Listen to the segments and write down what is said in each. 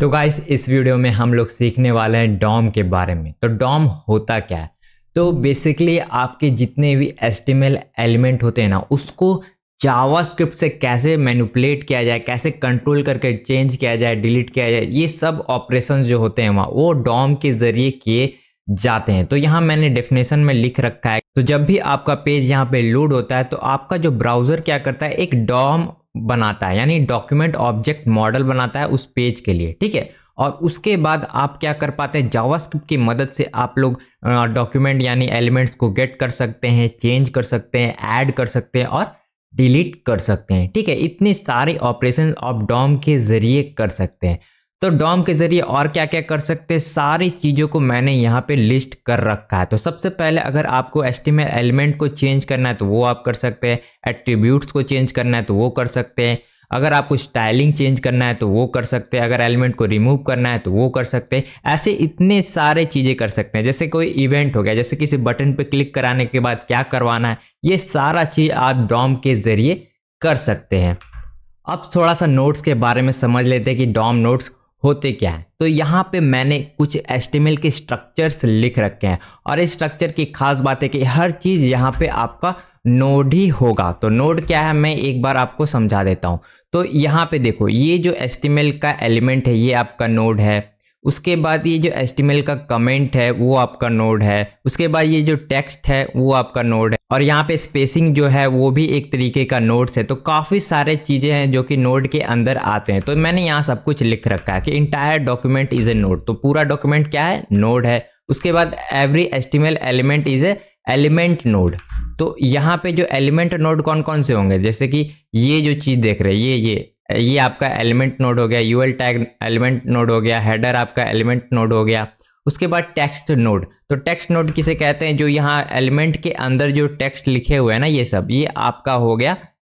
तो गाइस इस वीडियो में हम लोग सीखने वाले हैं डॉम के बारे में। तो डॉम होता क्या है? तो बेसिकली आपके जितने भी एस्टिमल एलिमेंट होते हैं ना, उसको जावास्क्रिप्ट से कैसे मैनुपलेट किया जाए, कैसे कंट्रोल करके चेंज किया जाए डिलीट किया जाए, ये सब ऑपरेशन जो होते हैं वहाँ, वो डॉम के ज़रिए किए जाते हैं। तो यहाँ मैंने डेफिनेशन में लिख रखा है। तो जब भी आपका पेज यहाँ पे लोड होता है तो आपका जो ब्राउज़र क्या करता है, एक डॉम बनाता है, यानी डॉक्यूमेंट ऑब्जेक्ट मॉडल बनाता है उस पेज के लिए, ठीक है? और उसके बाद आप क्या कर पाते हैं? जावास्क्रिप्ट की मदद से आप लोग डॉक्यूमेंट यानी एलिमेंट्स को गेट कर सकते हैं चेंज कर सकते हैं ऐड कर सकते हैं और डिलीट कर सकते हैं, ठीक है? इतने सारे ऑपरेशन आप डॉम के ज़रिए कर सकते हैं। तो डॉम के ज़रिए और क्या क्या कर सकते हैं? सारी चीज़ों को मैंने यहाँ पे लिस्ट कर रखा है। तो सबसे पहले अगर आपको एस्टिमेट एलिमेंट को चेंज करना है तो वो आप कर सकते हैं। एट्रीब्यूट्स को चेंज करना है तो वो कर सकते हैं। अगर आपको स्टाइलिंग चेंज करना है तो वो कर सकते हैं। अगर एलिमेंट को रिमूव करना है तो वो कर सकते हैं। ऐसे इतने सारे चीज़ें कर सकते हैं। जैसे कोई इवेंट हो गया, जैसे किसी बटन पर क्लिक कराने के बाद क्या करवाना है, ये सारा चीज़ आप डॉम के ज़रिए कर सकते हैं। अब थोड़ा सा नोट्स के बारे में समझ लेते हैं कि डॉम नोट्स होते क्या है? तो यहाँ पे मैंने कुछ एस्टिमेल के स्ट्रक्चर्स लिख रखे हैं। और इस स्ट्रक्चर की खास बात है कि हर चीज़ यहाँ पे आपका नोड ही होगा। तो नोड क्या है? मैं एक बार आपको समझा देता हूँ। तो यहाँ पे देखो, ये जो एस्टिमेल का एलिमेंट है, ये आपका नोड है। उसके बाद ये जो एस्टिमल का कमेंट है, वो आपका नोड है। उसके बाद ये जो टेक्स्ट है, वो आपका नोड है। और यहाँ पे स्पेसिंग जो है, वो भी एक तरीके का नोट्स है। तो काफ़ी सारे चीज़ें हैं जो कि नोड के अंदर आते हैं। तो मैंने यहाँ सब कुछ लिख रखा है कि entire document is a node तो पूरा डॉक्यूमेंट क्या है? नोड है। उसके बाद every HTML element is a element node तो यहाँ पे जो एलिमेंट नोड कौन कौन से होंगे? जैसे कि ये जो चीज़ देख रहे हैं, ये ये। ये आपका एलिमेंट नोड हो गया यूएल टैग एलिमेंट नोड हो गया हेडर आपका एलिमेंट नोड हो गया। उसके बाद टेक्स्ट नोड तो टेक्स्ट नोड किसे कहते हैं? जो यहाँ एलिमेंट के अंदर जो टेक्स्ट लिखे हुए हैं ना, ये सब, ये आपका हो गया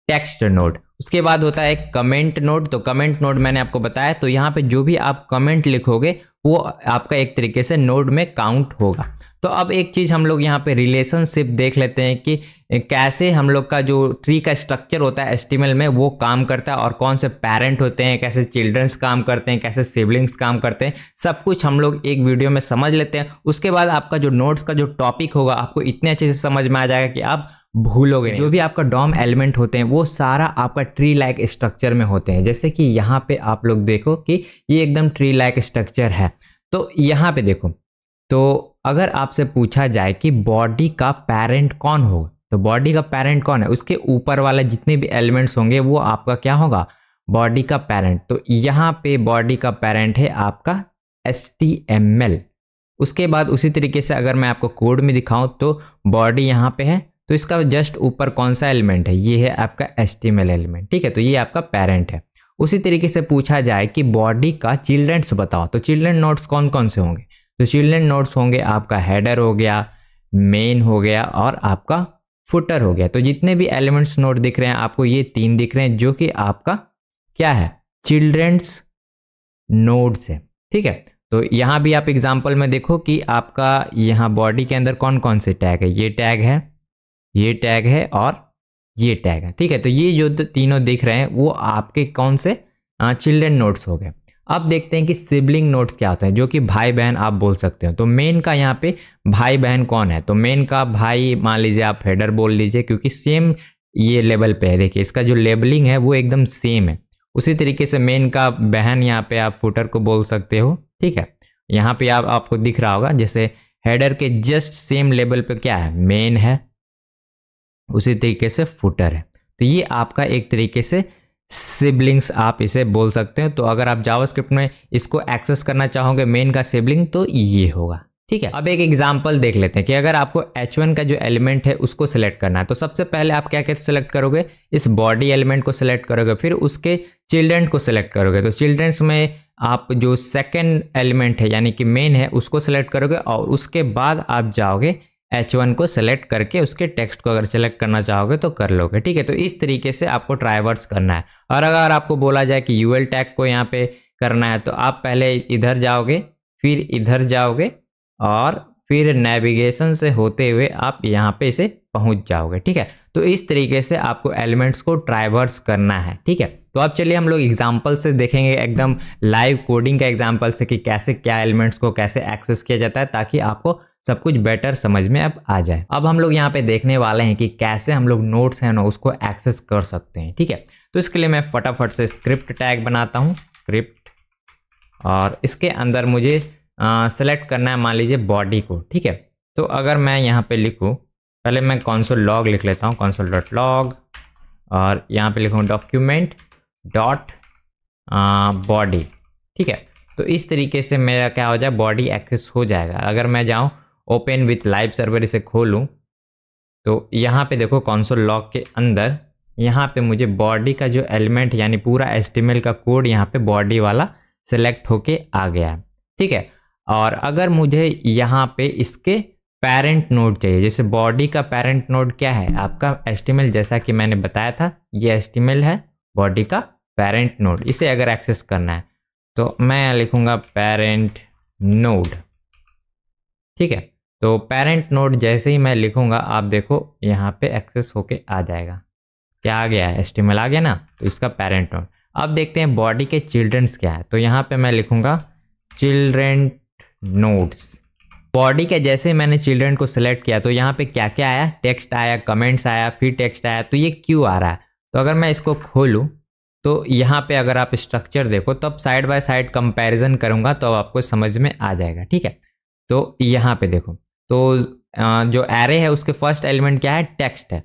टेक्स्ट नोड उसके बाद होता है कमेंट नोड तो कमेंट नोड मैंने आपको बताया तो यहाँ पे जो भी आप कमेंट लिखोगे, वो आपका एक तरीके से नोड में काउंट होगा। तो अब एक चीज़ हम लोग यहाँ पे रिलेशनशिप देख लेते हैं कि कैसे हम लोग का जो ट्री का स्ट्रक्चर होता है एस्टिमल में, वो काम करता है और कौन से पेरेंट होते हैं, कैसे चिल्ड्रंस काम करते हैं, कैसे सिबलिंग्स काम करते हैं, सब कुछ हम लोग एक वीडियो में समझ लेते हैं। उसके बाद आपका जो नोट्स का जो टॉपिक होगा, आपको इतने अच्छे से समझ में आ जाएगा कि आप भूलोगे जो भी आपका डॉम एलिमेंट होते हैं, वो सारा आपका ट्री लाइक स्ट्रक्चर में होते हैं। जैसे कि यहाँ पे आप लोग देखो कि ये एकदम ट्री लाइक स्ट्रक्चर है। तो यहाँ पे देखो तो अगर आपसे पूछा जाए कि बॉडी का पेरेंट कौन होगा तो बॉडी का पेरेंट कौन है? उसके ऊपर वाले जितने भी एलिमेंट्स होंगे, वो आपका क्या होगा? बॉडी का पेरेंट। तो यहाँ पे बॉडी का पेरेंट है आपका एस उसके बाद उसी तरीके से अगर मैं आपको कोड में दिखाऊँ तो बॉडी यहाँ पे है। तो इसका जस्ट ऊपर कौन सा एलिमेंट है? ये है आपका एस एलिमेंट, ठीक है? तो ये आपका पेरेंट है। उसी तरीके से पूछा जाए कि बॉडी का चिल्ड्रेंस बताओ तो चिल्ड्रेन नोट्स कौन कौन से होंगे? तो चिल्ड्रेन नोट्स होंगे, आपका हेडर हो गया, मेन हो गया और आपका फुटर हो गया। तो जितने भी एलिमेंट्स नोट दिख रहे हैं, आपको ये तीन दिख रहे हैं, जो कि आपका क्या है? चिल्ड्रेंस नोड्स है। ठीक है? तो यहाँ भी आप एग्ज़ाम्पल में देखो कि आपका यहाँ बॉडी के अंदर कौन कौन से टैग है? ये टैग है, ये टैग है और ये टैग है। ठीक है? तो ये जो तीनों दिख रहे हैं, वो आपके कौन से? चिल्ड्रेन नोट्स हो गए। अब देखते हैं कि सिबलिंग नोट्स क्या होते हैं, जो कि भाई बहन आप बोल सकते हो। तो मेन का यहाँ पे भाई बहन कौन है? तो मेन का भाई मान लीजिए आप हेडर बोल लीजिए, क्योंकि सेम ये लेवल पे है। देखिए, इसका जो लेबलिंग है, वो एकदम सेम है। उसी तरीके से मेन का बहन यहाँ पे आप फुटर को बोल सकते हो, ठीक है? यहाँ पे आप, आपको दिख रहा होगा, जैसे हेडर के जस्ट सेम लेवल पे क्या है? मेन है, उसी तरीके से फुटर है। तो ये आपका एक तरीके से सिबलिंग्स आप इसे बोल सकते हैं। तो अगर आप जावास्क्रिप्ट में इसको एक्सेस करना चाहोगे मेन का सिबलिंग तो ये होगा। ठीक है? अब एक एग्जांपल देख लेते हैं कि अगर आपको H1 का जो एलिमेंट है, उसको सिलेक्ट करना है तो सबसे पहले आप क्या क्या सिलेक्ट करोगे? इस बॉडी एलिमेंट को सिलेक्ट करोगे, फिर उसके चिल्ड्रेन को सिलेक्ट करोगे। तो चिल्ड्रेंस में आप जो सेकेंड एलिमेंट है, यानी कि मेन है, उसको सिलेक्ट करोगे और उसके बाद आप जाओगे एच वन को सेलेक्ट करके उसके टेक्स्ट को अगर सेलेक्ट करना चाहोगे तो कर लोगे, ठीक है? तो इस तरीके से आपको ट्राइवर्स करना है। और अगर आपको बोला जाए कि यूएल टैग को यहाँ पे करना है तो आप पहले इधर जाओगे, फिर इधर जाओगे और फिर नेविगेशन से होते हुए आप यहाँ पे इसे पहुँच जाओगे, ठीक है? तो इस तरीके से आपको एलिमेंट्स को ट्राइवर्स करना है, ठीक है? तो अब चलिए हम लोग एग्ज़ाम्पल से देखेंगे, एकदम लाइव कोडिंग का एग्ज़ाम्पल से कि कैसे क्या एलिमेंट्स को कैसे एक्सेस किया जाता है ताकि आपको सब कुछ बेटर समझ में अब आ जाए। अब हम लोग यहाँ पे देखने वाले हैं कि कैसे हम लोग नोट्स हैं ना उसको एक्सेस कर सकते हैं, ठीक है? तो इसके लिए मैं फटाफट से स्क्रिप्ट टैग बनाता हूँ स्क्रिप्ट और इसके अंदर मुझे सेलेक्ट करना है मान लीजिए बॉडी को, ठीक है? तो अगर मैं यहाँ पे लिखूँ, पहले मैं कौनसोल लॉग लिख लेता हूँ कौनसोल डॉट लॉग और यहाँ पे लिखूँ डॉक्यूमेंट डॉट बॉडी ठीक है? तो इस तरीके से मेरा क्या हो जाए बॉडी एक्सेस हो जाएगा। अगर मैं जाऊँ ओपन विथ लाइव सर्वर इसे खोलूँ। तो यहाँ पे देखो कौनसोल लॉग के अंदर, यहाँ पे मुझे बॉडी का जो एलिमेंट यानी पूरा एस का कोड यहाँ पे बॉडी वाला सेलेक्ट होके आ गया है। ठीक है? और अगर मुझे यहाँ पे इसके पेरेंट नोड चाहिए, जैसे बॉडी का पेरेंट नोड क्या है? आपका एस्टिमल जैसा कि मैंने बताया था, ये एस्टिमल है बॉडी का पेरेंट नोड इसे अगर एक्सेस करना है तो मैं लिखूँगा पेरेंट नोड ठीक है? तो पेरेंट नोड जैसे ही मैं लिखूँगा, आप देखो यहाँ पे एक्सेस होके आ जाएगा। क्या आ गया है? एस्टिमल आ गया ना? तो इसका पेरेंट नोड अब देखते हैं बॉडी के चिल्ड्रंस क्या है। तो यहाँ पे मैं लिखूँगा चिल्ड्रेन नोट्स बॉडी के जैसे ही मैंने चिल्ड्रन को सिलेक्ट किया तो यहाँ पे क्या क्या आया? टेक्स्ट आया कमेंट्स आया, फिर टेक्स्ट आया तो ये क्यों आ रहा है। तो अगर मैं इसको खोलूँ तो यहाँ पे अगर आप स्ट्रक्चर देखो तो अब साइड बाय साइड कंपैरिजन करूँगा तो आपको समझ में आ जाएगा, ठीक है? तो यहाँ पे देखो। तो जो एरे है, उसके फ़र्स्ट एलिमेंट क्या है? टेक्स्ट है।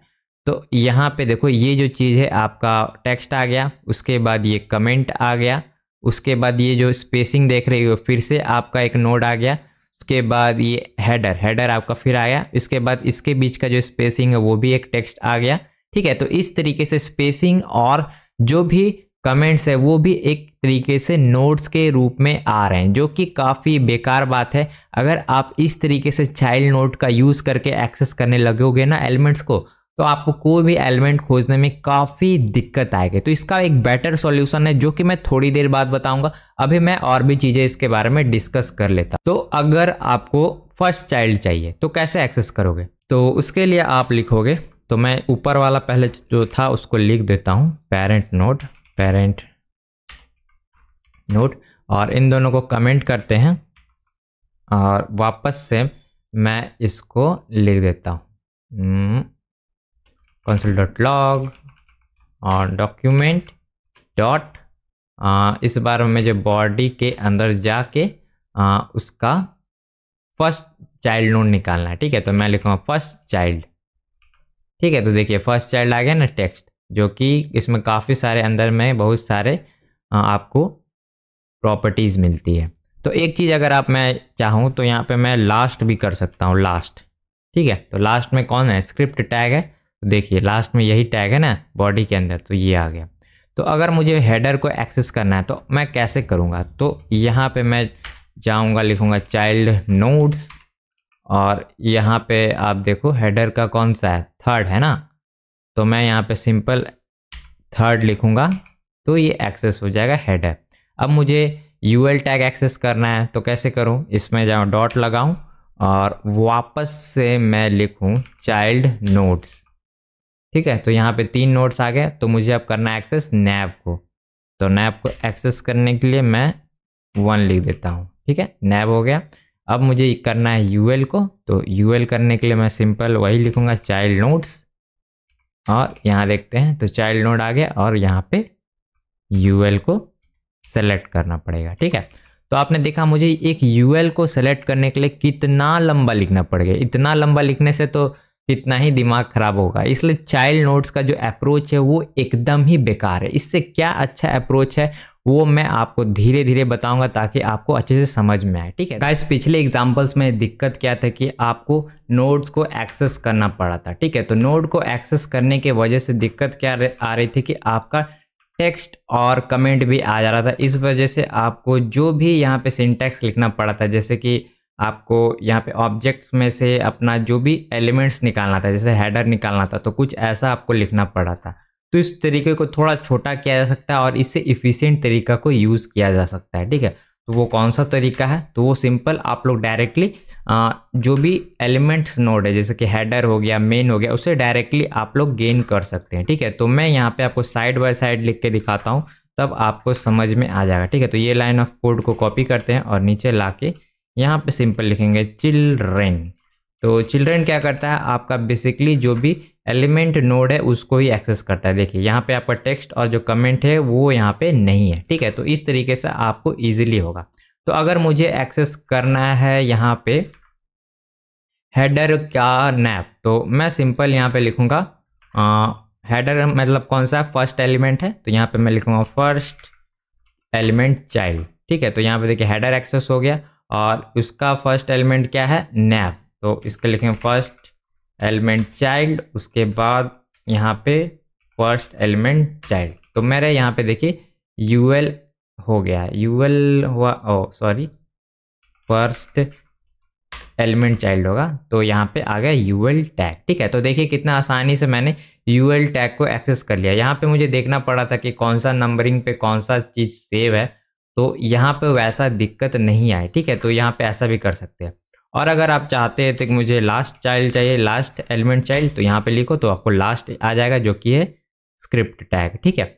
तो यहाँ पे देखो, ये जो चीज़ है, आपका टेक्स्ट आ गया, उसके बाद ये कमेंट आ गया, उसके बाद ये जो स्पेसिंग देख रही हो, फिर से आपका एक नोड आ गया, उसके बाद ये हेडर हेडर आपका फिर आया इसके बाद इसके बीच का जो स्पेसिंग है, वो भी एक टेक्स्ट आ गया, ठीक है? तो इस तरीके से स्पेसिंग और जो भी कमेंट्स है, वो भी एक तरीके से नोट्स के रूप में आ रहे हैं, जो कि काफ़ी बेकार बात है। अगर आप इस तरीके से चाइल्ड नोट का यूज़ करके एक्सेस करने लगोगे ना एलिमेंट्स को तो आपको कोई भी एलिमेंट खोजने में काफ़ी दिक्कत आएगी। तो इसका एक बेटर सॉल्यूशन है, जो कि मैं थोड़ी देर बाद बताऊँगा। अभी मैं और भी चीज़ें इसके बारे में डिस्कस कर लेता तो अगर आपको फ़र्स्ट चाइल्ड चाहिए तो कैसे एक्सेस करोगे? तो उसके लिए आप लिखोगे तो मैं ऊपर वाला पहले जो था, उसको लिख देता हूँ पेरेंट नोट पेरेंट नोट और इन दोनों को कमेंट करते हैं और वापस से मैं इसको लिख देता हूँ। कंसोल डॉट लॉग और डॉक्यूमेंट डॉट इस बार में जो बॉडी के अंदर जाके आ, उसका फ़र्स्ट चाइल्ड नोड निकालना है ठीक है? तो मैं लिखूँगा फ़र्स्ट चाइल्ड ठीक है? तो देखिए फ़र्स्ट चाइल्ड आ गया ना टेक्स्ट जो कि इसमें काफ़ी सारे अंदर में बहुत सारे आपको प्रॉपर्टीज़ मिलती है। तो एक चीज़ अगर आप मैं चाहूँ तो यहाँ पे मैं लास्ट भी कर सकता हूँ लास्ट ठीक है? तो लास्ट में कौन है? स्क्रिप्ट टैग है। तो देखिए लास्ट में यही टैग है ना बॉडी के अंदर तो ये आ गया। तो अगर मुझे हेडर को एक्सेस करना है तो मैं कैसे करूँगा? तो यहाँ पे मैं जाऊँगा, लिखूँगा चाइल्ड नोट्स और यहाँ पे आप देखो हेडर का कौन सा है? थर्ड है ना? तो मैं यहाँ पे सिंपल थर्ड लिखूँगा तो ये एक्सेस हो जाएगा हेडर अब मुझे यू एल टैग एक्सेस करना है तो कैसे करूँ? इसमें जाऊँ डॉट लगाऊँ और वापस से मैं लिखूँ चाइल्ड नोट्स ठीक है तो यहाँ पे तीन नोट्स आ गए तो मुझे अब करना है एक्सेस नैब को. तो नैब को एक्सेस करने के लिए मैं वन लिख देता हूँ. ठीक है नैब हो गया. अब मुझे करना है यूएल को तो यूएल करने के लिए मैं सिंपल वही लिखूँगा चाइल्ड नोट्स और यहाँ देखते हैं तो चाइल्ड नोड आ गया और यहाँ पे यूएल को सेलेक्ट करना पड़ेगा, ठीक है? तो आपने देखा मुझे एक यूएल को सेलेक्ट करने के लिए कितना लंबा लिखना पड़ेगा इतना लंबा लिखने से तो कितना ही दिमाग खराब होगा। इसलिए चाइल्ड नोट्स का जो अप्रोच है, वो एकदम ही बेकार है। इससे क्या अच्छा अप्रोच है, वो मैं आपको धीरे धीरे बताऊँगा ताकि आपको अच्छे से समझ में आए, ठीक है? गाइस पिछले एग्जांपल्स में दिक्कत क्या था कि आपको नोड्स को एक्सेस करना पड़ा था, ठीक है? तो नोड को एक्सेस करने के वजह से दिक्कत क्या आ रही थी कि आपका टेक्स्ट और कमेंट भी आ जा रहा था। इस वजह से आपको जो भी यहाँ पे सिंटेक्स लिखना पड़ा था, जैसे कि आपको यहाँ पे ऑब्जेक्ट्स में से अपना जो भी एलिमेंट्स निकालना था, जैसे हेडर निकालना था तो कुछ ऐसा आपको लिखना पड़ा था। तो इस तरीके को थोड़ा छोटा किया जा सकता है और इससे इफ़िशियंट तरीका को यूज़ किया जा सकता है, ठीक है? तो वो कौन सा तरीका है? तो वो सिंपल आप लोग डायरेक्टली जो भी एलिमेंट्स नोड है, जैसे कि हेडर हो गया मेन हो गया, उसे डायरेक्टली आप लोग गेन कर सकते हैं, ठीक है? तो मैं यहाँ पे आपको साइड बाय साइड लिख के दिखाता हूँ, तब आपको समझ में आ जाएगा, ठीक है? तो ये लाइन ऑफ़ कोड को कॉपी करते हैं और नीचे ला के यहाँ पे सिंपल लिखेंगे चिल्ड्रेन। तो चिल्ड्रेन क्या करता है? आपका बेसिकली जो भी एलिमेंट नोड है, उसको ही एक्सेस करता है। देखिए, यहाँ पे आपका टेक्स्ट और जो कमेंट है, वो यहाँ पे नहीं है। ठीक है तो इस तरीके से आपको इजीली होगा। तो अगर मुझे एक्सेस करना है यहाँ पे हेडर का नैप तो मैं सिंपल यहाँ पे लिखूँगा हेडर मतलब कौन सा? फ़र्स्ट एलिमेंट है। तो यहाँ पे मैं लिखूँगा फ़र्स्ट एलिमेंट चाइल्ड ठीक है तो यहाँ पे देखिए हेडर एक्सेस हो गया। और उसका फ़र्स्ट एलिमेंट क्या है? नैप तो इसके लिखेंगे फ़र्स्ट एलिमेंट चाइल्ड उसके बाद यहाँ पे फ़र्स्ट एलिमेंट चाइल्ड तो मेरे यहाँ पे देखिए यूएल हो गया है। यूएल हुआ oh sorry first element child होगा। तो यहाँ पे आ गया यूएल टैग ठीक है? तो देखिए कितना आसानी से मैंने यूएल टैग को एक्सेस कर लिया। यहाँ पे मुझे देखना पड़ा था कि कौन सा नंबरिंग पे कौन सा चीज़ सेव है। तो यहाँ पे वैसा दिक्कत नहीं आए, ठीक है? तो यहाँ पे ऐसा भी कर सकते हैं। और अगर आप चाहते हैं तो मुझे लास्ट चाइल्ड चाहिए लास्ट एलिमेंट चाइल्ड तो यहाँ पे लिखो तो आपको लास्ट आ जाएगा, जो कि है स्क्रिप्ट टैग ठीक है?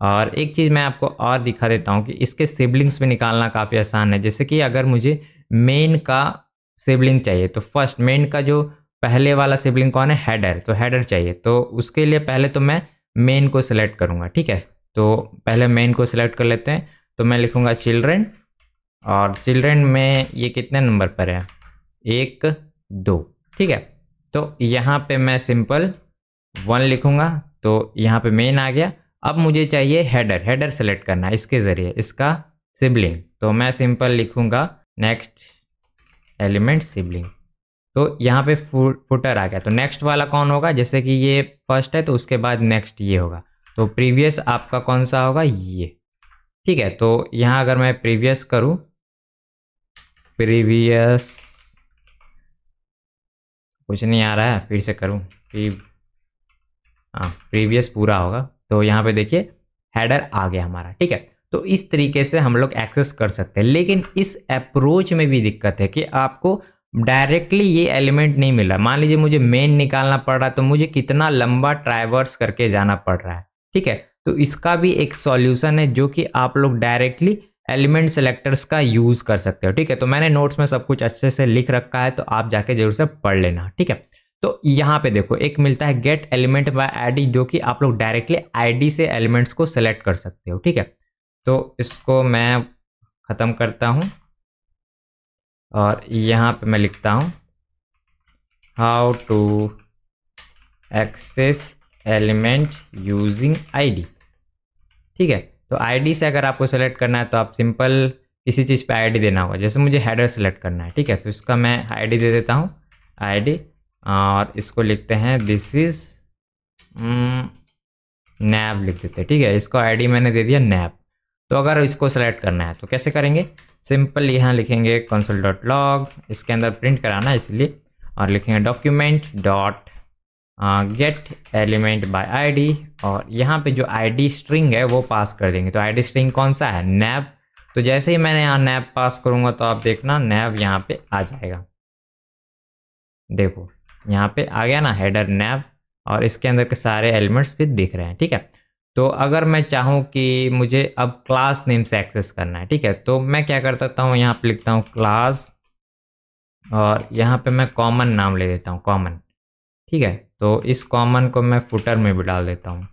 और एक चीज़ मैं आपको और दिखा देता हूँ कि इसके सिबलिंग्स में निकालना काफ़ी आसान है। जैसे कि अगर मुझे मेन का सिबलिंग चाहिए तो फ़र्स्ट मेन का जो पहले वाला सिबलिंग कौन है? हेडर तो हेडर चाहिए। तो उसके लिए पहले तो मैं मेन को सिलेक्ट करूँगा, ठीक है? तो पहले मेन को सिलेक्ट कर लेते हैं। तो मैं लिखूँगा चिल्ड्रेन और चिल्ड्रेन में ये कितने नंबर पर है? एक, दो, ठीक है? तो यहाँ पे मैं सिंपल वन लिखूँगा तो यहाँ पे मेन आ गया। अब मुझे चाहिए हेडर हेडर सेलेक्ट करना इसके ज़रिए, इसका सिबलिंग तो मैं सिंपल लिखूँगा नेक्स्ट एलिमेंट सिबलिंग तो यहाँ पे फुटर आ गया। तो नेक्स्ट वाला कौन होगा? जैसे कि ये फ़र्स्ट है तो उसके बाद नेक्स्ट ये होगा। तो प्रीवियस आपका कौन सा होगा? ये। ठीक है तो यहाँ अगर मैं प्रीवियस करूँ प्रीवियस कुछ नहीं आ रहा है, फिर से करूँ प्री हाँ प्रीवियस पूरा होगा तो यहाँ पे देखिए हेडर आ गया हमारा, ठीक है तो इस तरीके से हम लोग एक्सेस कर सकते हैं, लेकिन इस अप्रोच में भी दिक्कत है कि आपको डायरेक्टली ये एलिमेंट नहीं मिल। मान लीजिए मुझे मेन निकालना पड़ रहा है तो मुझे कितना लंबा ट्राइवर्स करके जाना पड़ रहा है, ठीक है तो इसका भी एक सॉल्यूशन है जो कि आप लोग डायरेक्टली एलिमेंट सेलेक्टर्स का यूज़ कर सकते हो, ठीक है? तो मैंने नोट्स में सब कुछ अच्छे से लिख रखा है तो आप जाके ज़रूर से पढ़ लेना, ठीक है? तो यहाँ पे देखो, एक मिलता है गेट एलिमेंट बाय आईडी जो कि आप लोग डायरेक्टली आईडी से एलिमेंट्स को सेलेक्ट कर सकते हो, ठीक है? तो इसको मैं ख़त्म करता हूँ, और यहाँ पे मैं लिखता हूँ how to access element using ID ठीक है? तो आईडी से अगर आपको सेलेक्ट करना है तो आप सिंपल किसी चीज़ पे आईडी देना होगा। जैसे मुझे हेडर सेलेक्ट करना है, ठीक है? तो इसका मैं आईडी दे देता हूँ आईडी और इसको लिखते हैं दिस इज़ नैब लिख देते हैं, ठीक है? इसको आईडी मैंने दे दिया नैब तो अगर इसको सेलेक्ट करना है तो कैसे करेंगे? सिंपल यहाँ लिखेंगे कंसोल डॉट लॉग इसके अंदर प्रिंट कराना है, इसलिए, और लिखेंगे document dot get element by ID और यहाँ पे जो आईडी स्ट्रिंग है, वो पास कर देंगे। तो आईडी स्ट्रिंग कौन सा है? नैब तो जैसे ही मैंने यहाँ नैब पास करूँगा तो आप देखना नैब यहाँ पे आ जाएगा। देखो, यहाँ पे आ गया ना हेडर नैब और इसके अंदर के सारे एलिमेंट्स भी दिख रहे हैं, ठीक है? तो अगर मैं चाहूँ कि मुझे अब क्लास नेम से एक्सेस करना है, ठीक है? तो मैं क्या कर सकता हूँ? यहाँ पे लिखता हूँ क्लास और यहाँ पे मैं कॉमन नाम ले देता हूँ कॉमन ठीक है? तो इस कॉमन को मैं फुटर में भी डाल देता हूँ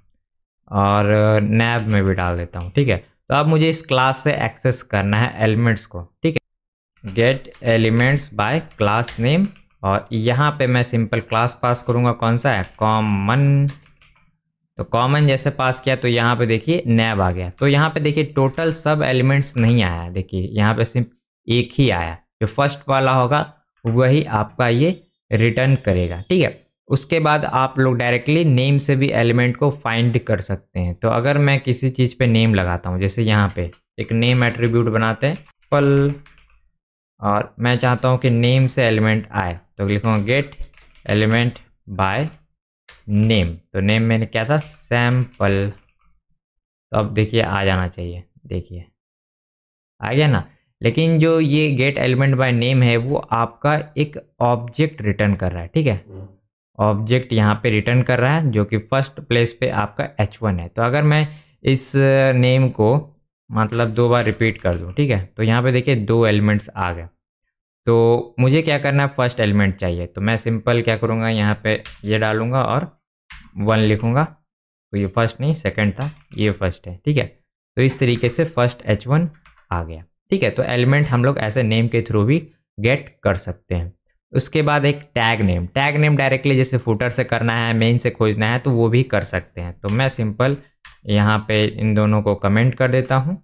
और नैब में भी डाल देता हूँ, ठीक है? तो अब मुझे इस क्लास से एक्सेस करना है एलिमेंट्स को, ठीक है? Get elements by class name और यहाँ पे मैं सिंपल क्लास पास करूँगा, कौन सा है? कॉमन। तो कॉमन जैसे पास किया तो यहाँ पे देखिए नैब आ गया। तो यहाँ पे देखिए टोटल सब एलिमेंट्स नहीं आया देखिए यहाँ पे सिर्फ़ एक ही आया। जो फ़र्स्ट वाला होगा, वही आपका ये रिटर्न करेगा, ठीक है? उसके बाद आप लोग डायरेक्टली नेम से भी एलिमेंट को फाइंड कर सकते हैं। तो अगर मैं किसी चीज़ पे नेम लगाता हूँ, जैसे यहाँ पे एक नेम एट्रीब्यूट बनाते हैं, पल, और मैं चाहता हूँ कि नेम से एलिमेंट आए तो लिखूँगा गेट एलिमेंट बाय नेम तो नेम मैंने क्या था? सैंपल तो अब देखिए, आ जाना चाहिए। देखिए, आ गया ना? लेकिन जो ये गेट एलिमेंट बाय नेम है, वो आपका एक ऑब्जेक्ट रिटर्न कर रहा है, ठीक है? ऑब्जेक्ट यहाँ पे रिटर्न कर रहा है, जो कि फ़र्स्ट प्लेस पे आपका एच वन है। तो अगर मैं इस नेम को मतलब दो बार रिपीट कर दूँ, ठीक है? तो यहाँ पे देखिए दो एलिमेंट्स आ गए। तो मुझे क्या करना है? फ़र्स्ट एलिमेंट चाहिए। तो मैं सिंपल क्या करूँगा? यहाँ पे ये डालूँगा और वन लिखूँगा। तो ये फ़र्स्ट नहीं, सेकंड था, ये फ़र्स्ट है, ठीक है? तो इस तरीके से फ़र्स्ट एच वन आ गया, ठीक है? तो एलिमेंट हम लोग ऐसे नेम के थ्रू भी गेट कर सकते हैं। उसके बाद एक tag name tag name directly जैसे फुटर से करना है मेन से खोजना है तो वो भी कर सकते हैं। तो मैं सिंपल यहाँ पे इन दोनों को कमेंट कर देता हूँ।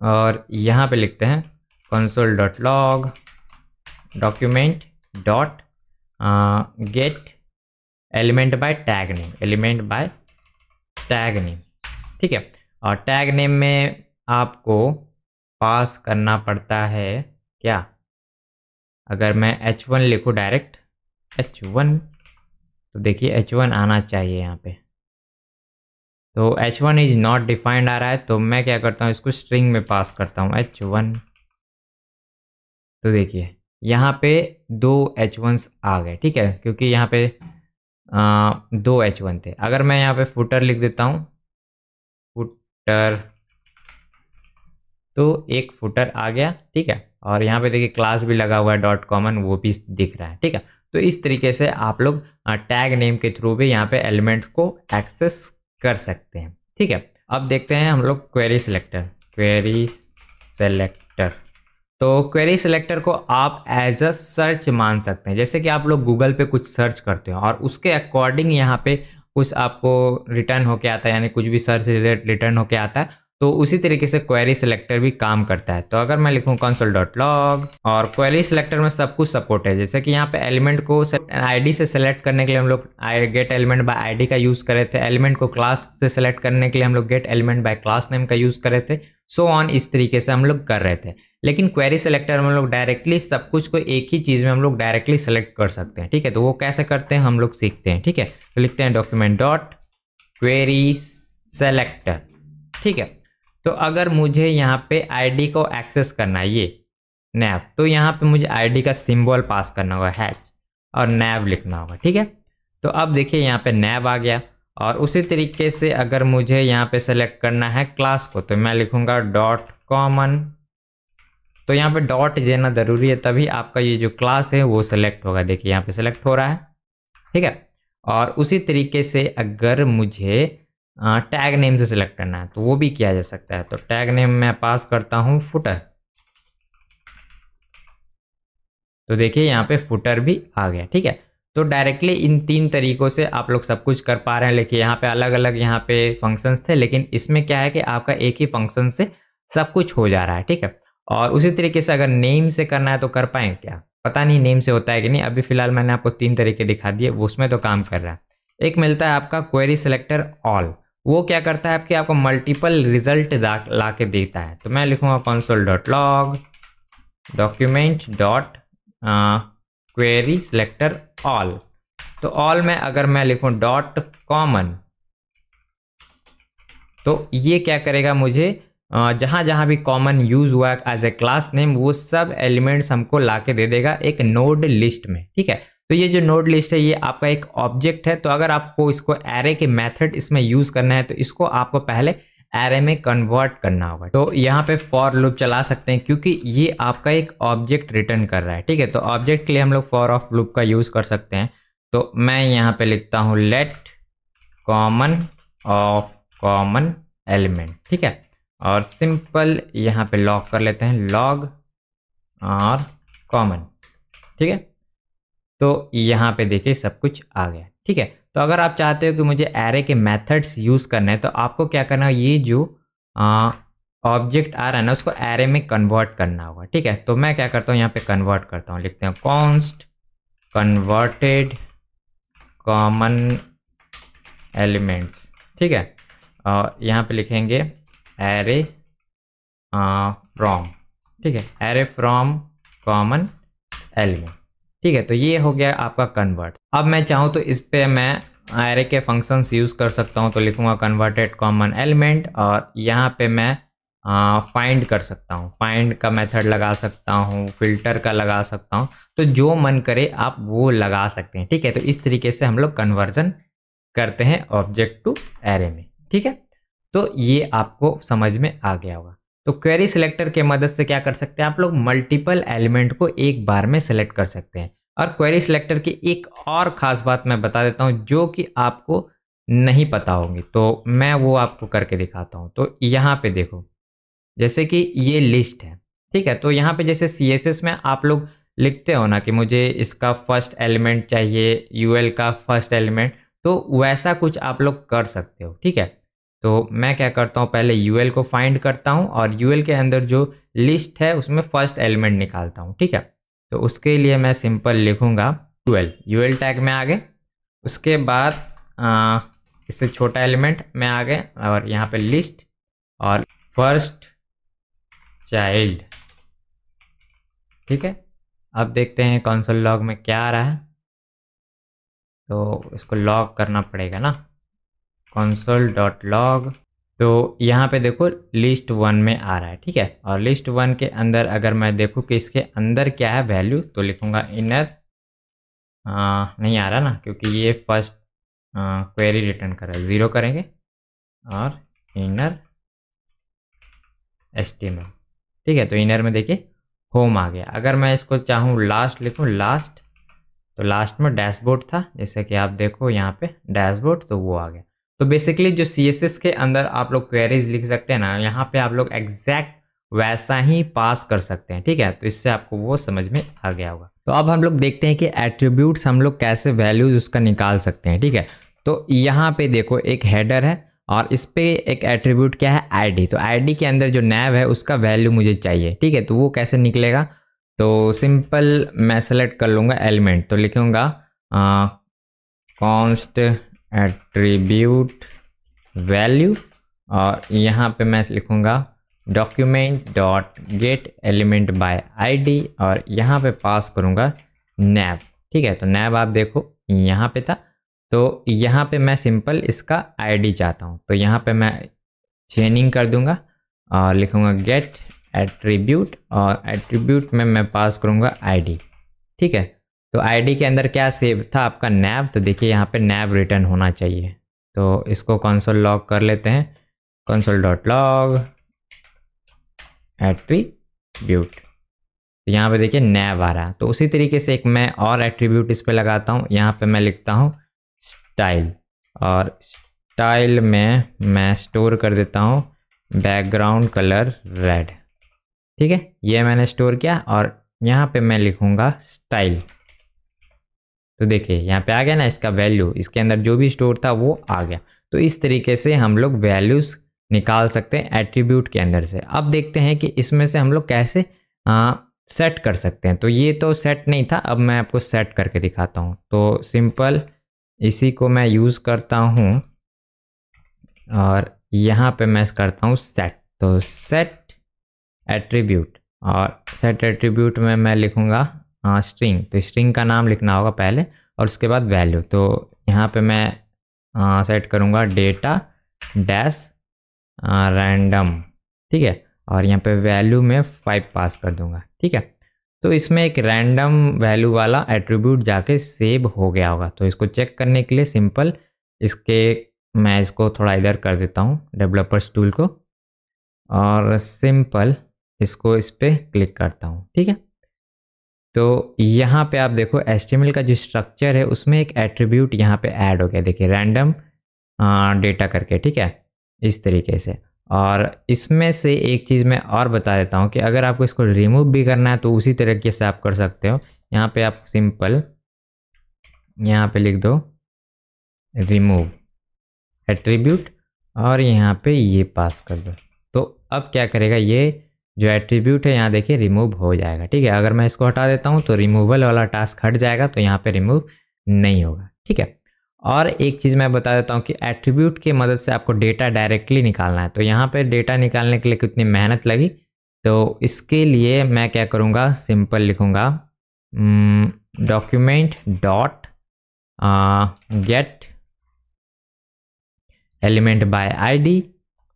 और यहाँ पे लिखते हैं console dot log document dot get element by tag name element by tag name ठीक है? और टैग नेम में आपको पास करना पड़ता है क्या? अगर मैं एच वन लिखूँ डायरेक्ट एच वन तो देखिए एच वन आना चाहिए यहाँ पे। तो H one is not defined आ रहा है तो मैं क्या करता हूँ इसको स्ट्रिंग में पास करता हूँ एच वन तो देखिए यहाँ पे दो एच वंस आ गए ठीक है क्योंकि यहाँ पे आ, दो एच वन थे। अगर मैं यहाँ पे फुटर लिख देता हूँ फुटर तो एक फुटर आ गया, ठीक है? और यहाँ पे देखिए क्लास भी लगा हुआ है डॉट कॉमन वो भी दिख रहा है, ठीक है? तो इस तरीके से आप लोग टैग नेम के थ्रू भी यहाँ पे एलिमेंट्स को एक्सेस कर सकते हैं, ठीक है? अब देखते हैं हम लोग क्वेरी सिलेक्टर क्वेरी सेलेक्टर तो क्वेरी सिलेक्टर को आप एज अ सर्च मान सकते हैं, जैसे कि आप लोग गूगल पे कुछ सर्च करते हो और उसके अकॉर्डिंग यहाँ पे कुछ आपको रिटर्न होके आता है, यानी कुछ भी सर्च रिटर्न होके आता है तो उसी तरीके से क्वेरी सिलेक्टर भी काम करता है। तो अगर मैं लिखूँ कंसोल डॉट लॉग और क्वेरी सिलेक्टर में सब कुछ सपोर्ट है, जैसे कि यहाँ पे एलिमेंट को आईडी से सेलेक्ट करने के लिए हम लोग गेट एलिमेंट बाय आईडी का यूज़ करे थे। एलिमेंट को क्लास से सेलेक्ट करने के लिए हम लोग get element by class name का यूज़ करे थे। सो so ऑन इस तरीके से हम लोग कर रहे थे। लेकिन क्वेरी सेलेक्टर में हम लोग डायरेक्टली सब कुछ को एक ही चीज़ में हम लोग डायरेक्टली सेलेक्ट कर सकते हैं, ठीक है? तो वो कैसे करते हैं, हम लोग सीखते हैं, ठीक है? तो लिखते हैं डॉक्यूमेंट डॉट क्वेरी सेलेक्टर ठीक है? तो अगर मुझे यहाँ पे आईडी को एक्सेस करना है, ये नैब तो यहाँ पे मुझे आईडी का सिंबल पास करना होगा हैच और नैब लिखना होगा, ठीक है? तो अब देखिए यहाँ पे नैब आ गया, और उसी तरीके से अगर मुझे यहाँ पे सेलेक्ट करना है क्लास को तो मैं लिखूँगा डॉट कॉमन तो यहाँ पे डॉट देना ज़रूरी है, तभी आपका ये जो क्लास है, वो सेलेक्ट होगा। देखिए यहाँ पे सेलेक्ट हो रहा है, ठीक है? और उसी तरीके से अगर मुझे टैग नेम से सिलेक्ट करना है तो वो भी किया जा सकता है। तो टैग नेम मैं पास करता हूँ फुटर तो देखिए, यहाँ पे फुटर भी आ गया, ठीक है? तो डायरेक्टली इन तीन तरीकों से आप लोग सब कुछ कर पा रहे हैं। लेकिन यहाँ पे अलग अलग यहाँ पे फ़ंक्शंस थे, लेकिन इसमें क्या है कि आपका एक ही फ़ंक्शन से सब कुछ हो जा रहा है, ठीक है? और उसी तरीके से अगर नेम से करना है तो कर पाए क्या? पता नहीं नेम से होता है कि नहीं। अभी फ़िलहाल मैंने आपको तीन तरीके दिखा दिए उसमें तो काम कर रहा है। एक मिलता है आपका क्वेरी सेलेक्टर ऑल वो क्या करता है आपके, आपको मल्टीपल रिज़ल्ट ला के देता है। तो मैं लिखूँगा console dot log document dot query selector all तो ऑल में अगर मैं लिखूँ डॉट कॉमन तो ये क्या करेगा मुझे जहाँ जहाँ भी कॉमन यूज़ हुआ एज ए क्लास नेम वो सब एलिमेंट्स हमको ला के दे देगा एक नोड लिस्ट में, ठीक है? तो ये जो नोड लिस्ट है, ये आपका एक ऑब्जेक्ट है। तो अगर आपको इसको एरे के मेथड इसमें यूज़ करना है तो इसको आपको पहले एरे में कन्वर्ट करना होगा। तो यहाँ पे फॉर लूप चला सकते हैं, क्योंकि ये आपका एक ऑब्जेक्ट रिटर्न कर रहा है, ठीक है? तो ऑब्जेक्ट के लिए हम लोग फॉर ऑफ़ लूप का यूज़ कर सकते हैं। तो मैं यहाँ पे लिखता हूँ let common of common element ठीक है? और सिंपल यहाँ पे लॉग कर लेते हैं लॉग और कॉमन ठीक है? तो यहाँ पे देखिए सब कुछ आ गया, ठीक है? तो अगर आप चाहते हो कि मुझे एरे के मेथड्स यूज़ करने हैं तो आपको क्या करना है, ये जो ऑब्जेक्ट आ रहा है ना, उसको एरे में कन्वर्ट करना होगा, ठीक है? तो मैं क्या करता हूँ, यहाँ पे कन्वर्ट करता हूँ, लिखते हैं कॉन्स्ट कन्वर्टेड कॉमन एलिमेंट्स ठीक है? और यहाँ पे लिखेंगे एरे फ्रॉम ठीक है? एरे फ्रॉम कॉमन एलिमेंट ठीक है तो ये हो गया आपका कन्वर्ट अब मैं चाहूँ तो इस पर मैं एरे के फ़ंक्शंस यूज़ कर सकता हूँ तो लिखूँगा कन्वर्टेड कॉमन एलिमेंट और यहाँ पे मैं फाइंड कर सकता हूँ. फाइंड का मेथड लगा सकता हूँ फ़िल्टर का लगा सकता हूँ तो जो मन करे आप वो लगा सकते हैं. ठीक है तो इस तरीके से हम लोग कन्वर्जन करते हैं ऑब्जेक्ट टू एरे में. ठीक है तो ये आपको समझ में आ गया होगा. तो क्वेरी सिलेक्टर के मदद से क्या कर सकते हैं? आप लोग मल्टीपल एलिमेंट को एक बार में सेलेक्ट कर सकते हैं। और क्वेरी सिलेक्टर की एक और ख़ास बात मैं बता देता हूँ, जो कि आपको नहीं पता होगी। तो मैं वो आपको करके दिखाता हूँ। तो यहाँ पे देखो, जैसे कि ये लिस्ट है, ठीक है? तो यहाँ पे जैसे सीएसएस में आप लोग लिखते हो ना कि मुझे इसका फ़र्स्ट एलिमेंट चाहिए यूएल का फ़र्स्ट एलिमेंट तो वैसा कुछ आप लोग कर सकते हो, ठीक है? तो मैं क्या करता हूँ, पहले यूएल को फाइंड करता हूँ और यूएल के अंदर जो लिस्ट है, उसमें फ़र्स्ट एलिमेंट निकालता हूँ, ठीक है? तो उसके लिए मैं सिंपल लिखूँगा ट्वेल्व यू टैग में आ गए उसके बाद इससे छोटा एलिमेंट में आ गए और यहाँ पे लिस्ट और फ़र्स्ट चाइल्ड ठीक है? अब देखते हैं कौनसल लॉग में क्या आ रहा है। तो इसको लॉग करना पड़ेगा ना। कॉन्सोल डॉट लॉग तो यहाँ पे देखो लिस्ट वन में आ रहा है, ठीक है? और लिस्ट वन के अंदर अगर मैं देखूँ कि इसके अंदर क्या है वैल्यू तो लिखूँगा इनर नहीं आ रहा ना, क्योंकि ये फ़र्स्ट क्वेरी रिटर्न कर रहा है। ज़ीरो करेंगे और इनर एस्टिमेट ठीक है? तो इनर में देखिए होम आ गया। अगर मैं इसको चाहूँ लास्ट लिखूँ लास्ट तो लास्ट में डैशबोर्ड था, जैसे कि आप देखो यहाँ पे डैशबोर्ड तो वो आ गया। तो बेसिकली जो सीएसएस के अंदर आप लोग क्वेरीज लिख सकते हैं ना, यहाँ पे आप लोग एग्जैक्ट वैसा ही पास कर सकते हैं, ठीक है? तो इससे आपको वो समझ में आ गया होगा। तो अब हम लोग देखते हैं कि एट्रीब्यूट्स हम लोग कैसे वैल्यूज़ उसका निकाल सकते हैं, ठीक है? तो यहाँ पे देखो, एक हेडर है और इस पे एक एट्रीब्यूट क्या है? आईडी तो आईडी के अंदर जो नैव है, उसका वैल्यू मुझे चाहिए, ठीक है? तो वो कैसे निकलेगा? तो सिंपल मैं सेलेक्ट कर लूँगा एलिमेंट तो लिखूँगा कॉन्स्ट एट्रीब्यूट वैल्यू और यहाँ पे मैं लिखूँगा document dot get element by ID और यहाँ पे पास करूँगा नैब ठीक है तो नैब आप देखो, यहाँ पे था। तो यहाँ पे मैं सिंपल इसका आईडी चाहता हूँ। तो यहाँ पे मैं चेनिंग कर दूँगा और लिखूँगा गेट एट्रीब्यूट और एट्रीब्यूट में मैं पास करूँगा आईडी ठीक है तो आईडी के अंदर क्या सेव था आपका नैब तो देखिए यहाँ पे नैब रिटर्न होना चाहिए। तो इसको कौनसोल लॉग कर लेते हैं। कौनसोल डॉट लॉग एट्रीब्यूट तो यहाँ पे देखिए नैब आ रहा है। तो उसी तरीके से एक मैं और एट्रीब्यूट इस पर लगाता हूँ। यहाँ पे मैं लिखता हूँ स्टाइल और स्टाइल में मैं स्टोर कर देता हूँ बैकग्राउंड कलर रेड ठीक है? ये मैंने स्टोर किया और यहाँ पे मैं लिखूँगा स्टाइल तो देखिए यहाँ पे आ गया ना इसका वैल्यू इसके अंदर जो भी स्टोर था वो आ गया। तो इस तरीके से हम लोग वैल्यूज़ निकाल सकते हैं एट्रीब्यूट के अंदर से। अब देखते हैं कि इसमें से हम लोग कैसे आ, सेट कर सकते हैं। तो ये तो सेट नहीं था अब मैं आपको सेट करके दिखाता हूँ। तो सिंपल इसी को मैं यूज़ करता हूँ और यहाँ पे मैं करता हूँ सेट तो सेट एट्रीब्यूट और सेट एट्रीब्यूट में मैं लिखूँगा स्ट्रिंग तो स्ट्रिंग का नाम लिखना होगा पहले और उसके बाद वैल्यू तो यहाँ पे मैं सेट करूँगा डेटा डैश रैंडम ठीक है? और यहाँ पे वैल्यू में फाइव पास कर दूँगा. ठीक है? तो इसमें एक रैंडम वैल्यू वाला एट्रीब्यूट जाके सेव हो गया होगा. तो इसको चेक करने के लिए सिंपल इसके, मैं इसको थोड़ा इधर कर देता हूँ डेवलपर्स टूल को और सिंपल इसको इस पर क्लिक करता हूँ. ठीक है? तो यहाँ पे आप देखो एस का जो स्ट्रक्चर है, उसमें एक एट्रीब्यूट यहाँ पे ऐड हो गया। देखिए रैंडम डेटा करके, ठीक है? इस तरीके से। और इसमें से एक चीज़ मैं और बता देता हूँ कि अगर आपको इसको रिमूव भी करना है तो उसी तरीके से आप कर सकते हो। यहाँ पे आप सिंपल यहाँ पे लिख दो रिमूव एट्रीब्यूट और यहाँ पे ये पास कर दो। तो अब क्या करेगा? ये जो एट्रीब्यूट है, यहाँ देखिए रिमूव हो जाएगा, ठीक है? अगर मैं इसको हटा देता हूँ तो रिमूवल वाला टास्क हट जाएगा तो यहाँ पे रिमूव नहीं होगा, ठीक है? और एक चीज़ मैं बता देता हूँ कि एट्रीब्यूट की मदद से आपको डेटा डायरेक्टली निकालना है। तो यहाँ पे डेटा निकालने के लिए कितनी मेहनत लगी? तो इसके लिए मैं क्या करूँगा? सिंपल लिखूँगा document dot get element by ID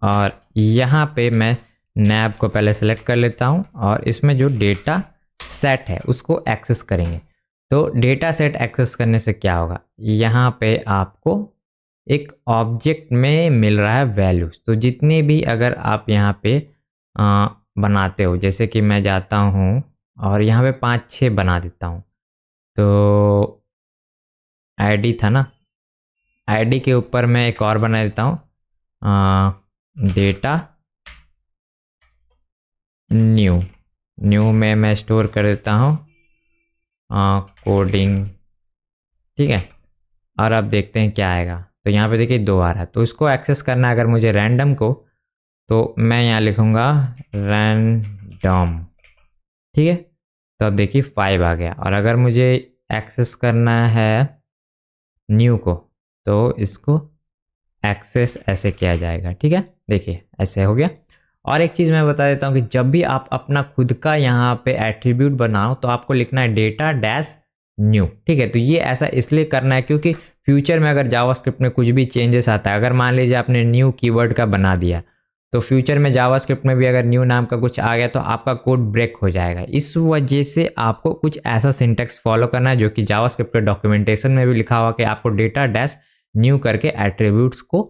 और यहाँ पे मैं नैब को पहले सेलेक्ट कर लेता हूँ और इसमें जो डेटा सेट है उसको एक्सेस करेंगे। तो डेटा सेट एक्सेस करने से क्या होगा? यहाँ पे आपको एक ऑब्जेक्ट में मिल रहा है वैल्यूज़ तो जितने भी अगर आप यहाँ पे आ, बनाते हो जैसे कि मैं जाता हूँ और यहाँ पे पाँच छः बना देता हूँ। तो आईडी था ना? आईडी के ऊपर मैं एक और बना देता हूँ। डेटा न्यू न्यू में, मैं स्टोर कर देता हूँ। कोडिंग ठीक है? और अब देखते हैं क्या आएगा। तो यहाँ पे देखिए दो आ रहा है। तो इसको एक्सेस करना है अगर मुझे रैंडम को तो मैं यहाँ लिखूँगा रैंडम ठीक है? तो अब देखिए फाइव आ गया। और अगर मुझे एक्सेस करना है न्यू को तो इसको एक्सेस ऐसे किया जाएगा, ठीक है? देखिए, ऐसे हो गया। और एक चीज़ मैं बता देता हूँ कि जब भी आप अपना खुद का यहाँ पे एट्रीब्यूट बनाओ तो आपको लिखना है डेटा डैश न्यू ठीक है? तो ये ऐसा इसलिए करना है क्योंकि फ्यूचर में अगर जावास्क्रिप्ट में कुछ भी चेंजेस आता है, अगर मान लीजिए आपने न्यू कीवर्ड का बना दिया तो फ्यूचर में जावास्क्रिप्ट में भी अगर न्यू नाम का कुछ आ गया तो आपका कोड ब्रेक हो जाएगा। इस वजह से आपको कुछ ऐसा सिंटेक्स फॉलो करना है जो कि जावास्क्रिप्ट के डॉक्यूमेंटेशन में भी लिखा हुआ कि आपको डेटा डैश न्यू करके एट्रीब्यूट्स को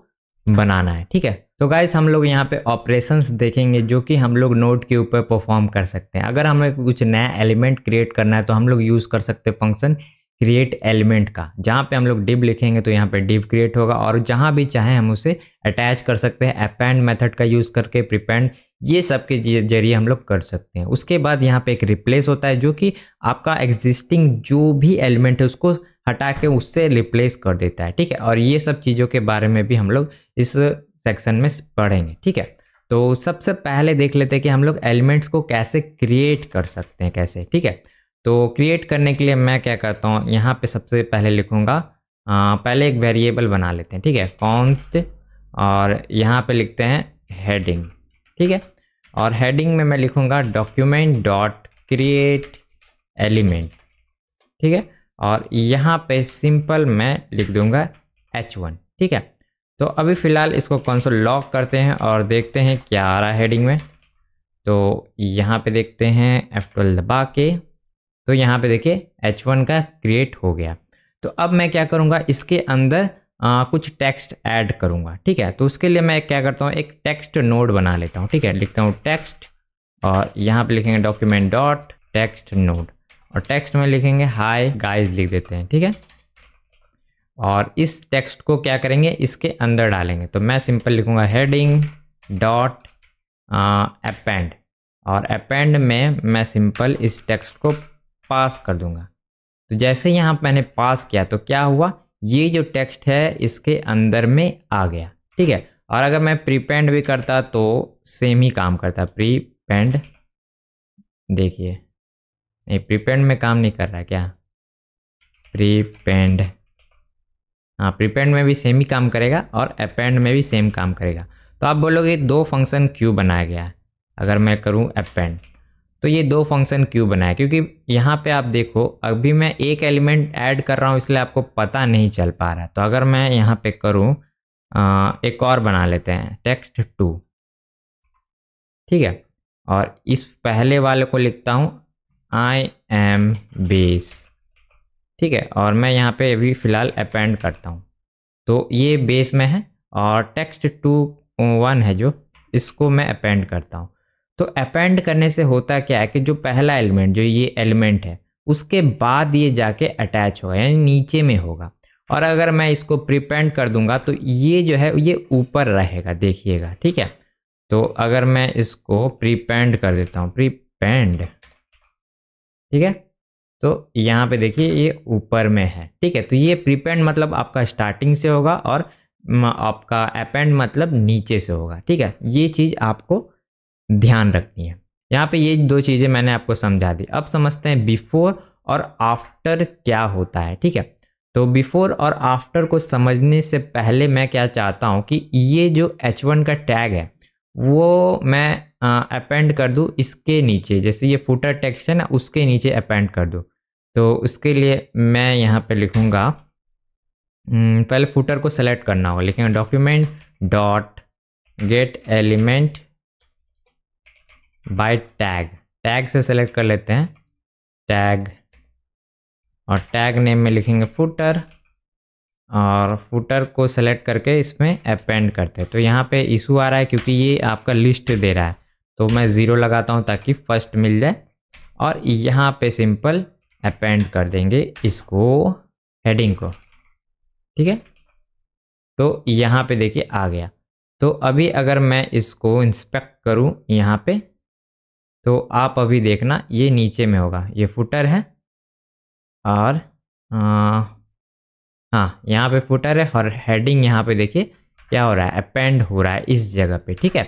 बनाना है, ठीक है? तो गाइस हम लोग यहाँ पे ऑपरेशंस देखेंगे जो कि हम लोग नोट के ऊपर परफॉर्म कर सकते हैं। अगर हमें कुछ नया एलिमेंट क्रिएट करना है तो हम लोग यूज़ कर सकते हैं फ़ंक्शन क्रिएट एलिमेंट का। जहाँ पे हम लोग डिव लिखेंगे तो यहाँ पे डिव क्रिएट होगा। और जहाँ भी चाहे हम उसे अटैच कर सकते हैं अपेंड मेथड का यूज़ करके प्रिपेंड ये सब के ज़रिए हम लोग कर सकते हैं। उसके बाद यहाँ पे एक रिप्लेस होता है, जो कि आपका एग्जिस्टिंग जो भी एलिमेंट है, उसको हटा के उससे रिप्लेस कर देता है, ठीक है? और ये सब चीज़ों के बारे में भी हम लोग इस सेक्शन में पढ़ेंगे, ठीक है? तो सबसे पहले देख लेते हैं कि हम लोग एलिमेंट्स को कैसे क्रिएट कर सकते हैं, कैसे, ठीक है? तो क्रिएट करने के लिए मैं क्या करता हूँ, यहाँ पे सबसे पहले लिखूँगा पहले एक वेरिएबल बना लेते हैं, ठीक है? कॉन्स्ट और यहाँ पे लिखते हैं हेडिंग ठीक है? और हेडिंग में मैं लिखूँगा डॉक्यूमेंट डॉट क्रिएट एलिमेंट ठीक है? और यहाँ पे सिंपल मैं लिख दूँगा एच वन ठीक है? तो अभी फ़िलहाल इसको कंसोल लॉक करते हैं और देखते हैं क्या आ रहा है हेडिंग में। तो यहाँ पे देखते हैं एफ़ दबा के तो यहाँ पे देखिए एच वन का क्रिएट हो गया। तो अब मैं क्या करूँगा इसके अंदर आ, कुछ टेक्स्ट ऐड करूँगा ठीक है? तो उसके लिए मैं क्या करता हूँ एक टेक्स्ट नोड बना लेता हूँ ठीक है? लिखता हूँ टेक्स्ट और यहाँ पे लिखेंगे डॉक्यूमेंट डॉट टेक्स्ट नोड और टेक्स्ट में लिखेंगे हाई गाइस लिख देते हैं ठीक है? और इस टेक्स्ट को क्या करेंगे? इसके अंदर डालेंगे। तो मैं सिंपल लिखूँगा हेडिंग डॉट अपेंड और अपेंड में मैं सिंपल इस टेक्स्ट को पास कर दूँगा। तो जैसे यहाँ मैंने पास किया तो क्या हुआ? ये जो टेक्स्ट है, इसके अंदर में आ गया। ठीक है? और अगर मैं प्रीपेंड भी करता तो सेम ही काम करता। प्रीपेंड देखिए। नहीं प्रीपेंड में काम नहीं कर रहा क्या? प्रीपेंड हाँ प्रीपेंड में भी सेम ही काम करेगा और अपेंड में भी सेम काम करेगा। तो आप बोलोगे, दो फ़ंक्शन क्यों बनाया गया है? अगर मैं करूँ अपेंड तो ये दो फ़ंक्शन क्यों बनाया क्योंकि यहाँ पे आप देखो, अभी मैं एक एलिमेंट ऐड कर रहा हूँ, इसलिए आपको पता नहीं चल पा रहा। तो अगर मैं यहाँ पे करूँ एक और बना लेते हैं टेक्स्ट टू ठीक है? और इस पहले वाले को लिखता हूँ आई एम बेस ठीक है? और मैं यहाँ पे अभी फ़िलहाल अपेंड करता हूँ। तो ये बेस में है और टेक्स्ट टू वन है जो, इसको मैं अपेंड करता हूँ। तो अपेंड करने से होता क्या है कि जो पहला एलिमेंट जो ये एलिमेंट है, उसके बाद ये जाके अटैच होगा, यानी नीचे में होगा। और अगर मैं इसको प्रीपेंड कर दूँगा तो ये जो है, ये ऊपर रहेगा, देखिएगा, ठीक है? तो अगर मैं इसको प्रीपेंड कर देता हूँ प्रीपेंड ठीक है? तो यहाँ पे देखिए ये ऊपर में है, ठीक है? तो ये प्रीपेंड मतलब आपका स्टार्टिंग से होगा और आपका अपेंड मतलब नीचे से होगा, ठीक है? ये चीज़ आपको ध्यान रखनी है। यहाँ पे ये दो चीज़ें मैंने आपको समझा दी। अब समझते हैं बिफोर और आफ्टर क्या होता है, ठीक है? तो बिफोर और आफ्टर को समझने से पहले मैं क्या चाहता हूँ कि ये जो H1 का टैग है, वो मैं अपेंड कर दूँ इसके नीचे, जैसे ये फुटर टेक्स्ट है ना, उसके नीचे अपेंड कर दूँ। तो उसके लिए मैं यहाँ पे लिखूँगा पहले फुटर को सेलेक्ट करना होगा। लिखेंगे document dot get element by tag tag से सेलेक्ट कर लेते हैं। टैग और टैग नेम में लिखेंगे फुटर और फुटर को सेलेक्ट करके इसमें अपेंड करते हैं। तो यहाँ पे इशू आ रहा है क्योंकि ये आपका लिस्ट दे रहा है। तो मैं ज़ीरो लगाता हूँ ताकि फ़र्स्ट मिल जाए। और यहाँ पे सिंपल अपेंड कर देंगे इसको हेडिंग को। ठीक है? तो यहाँ पे देखिए आ गया। तो अभी अगर मैं इसको इंस्पेक्ट करूँ यहाँ पे तो आप अभी देखना ये नीचे में होगा। ये फुटर है और आ, हाँ यहाँ पे फुटर है और हेडिंग यहाँ पे देखिए क्या हो रहा है अपेंड हो रहा है इस जगह पे। ठीक है?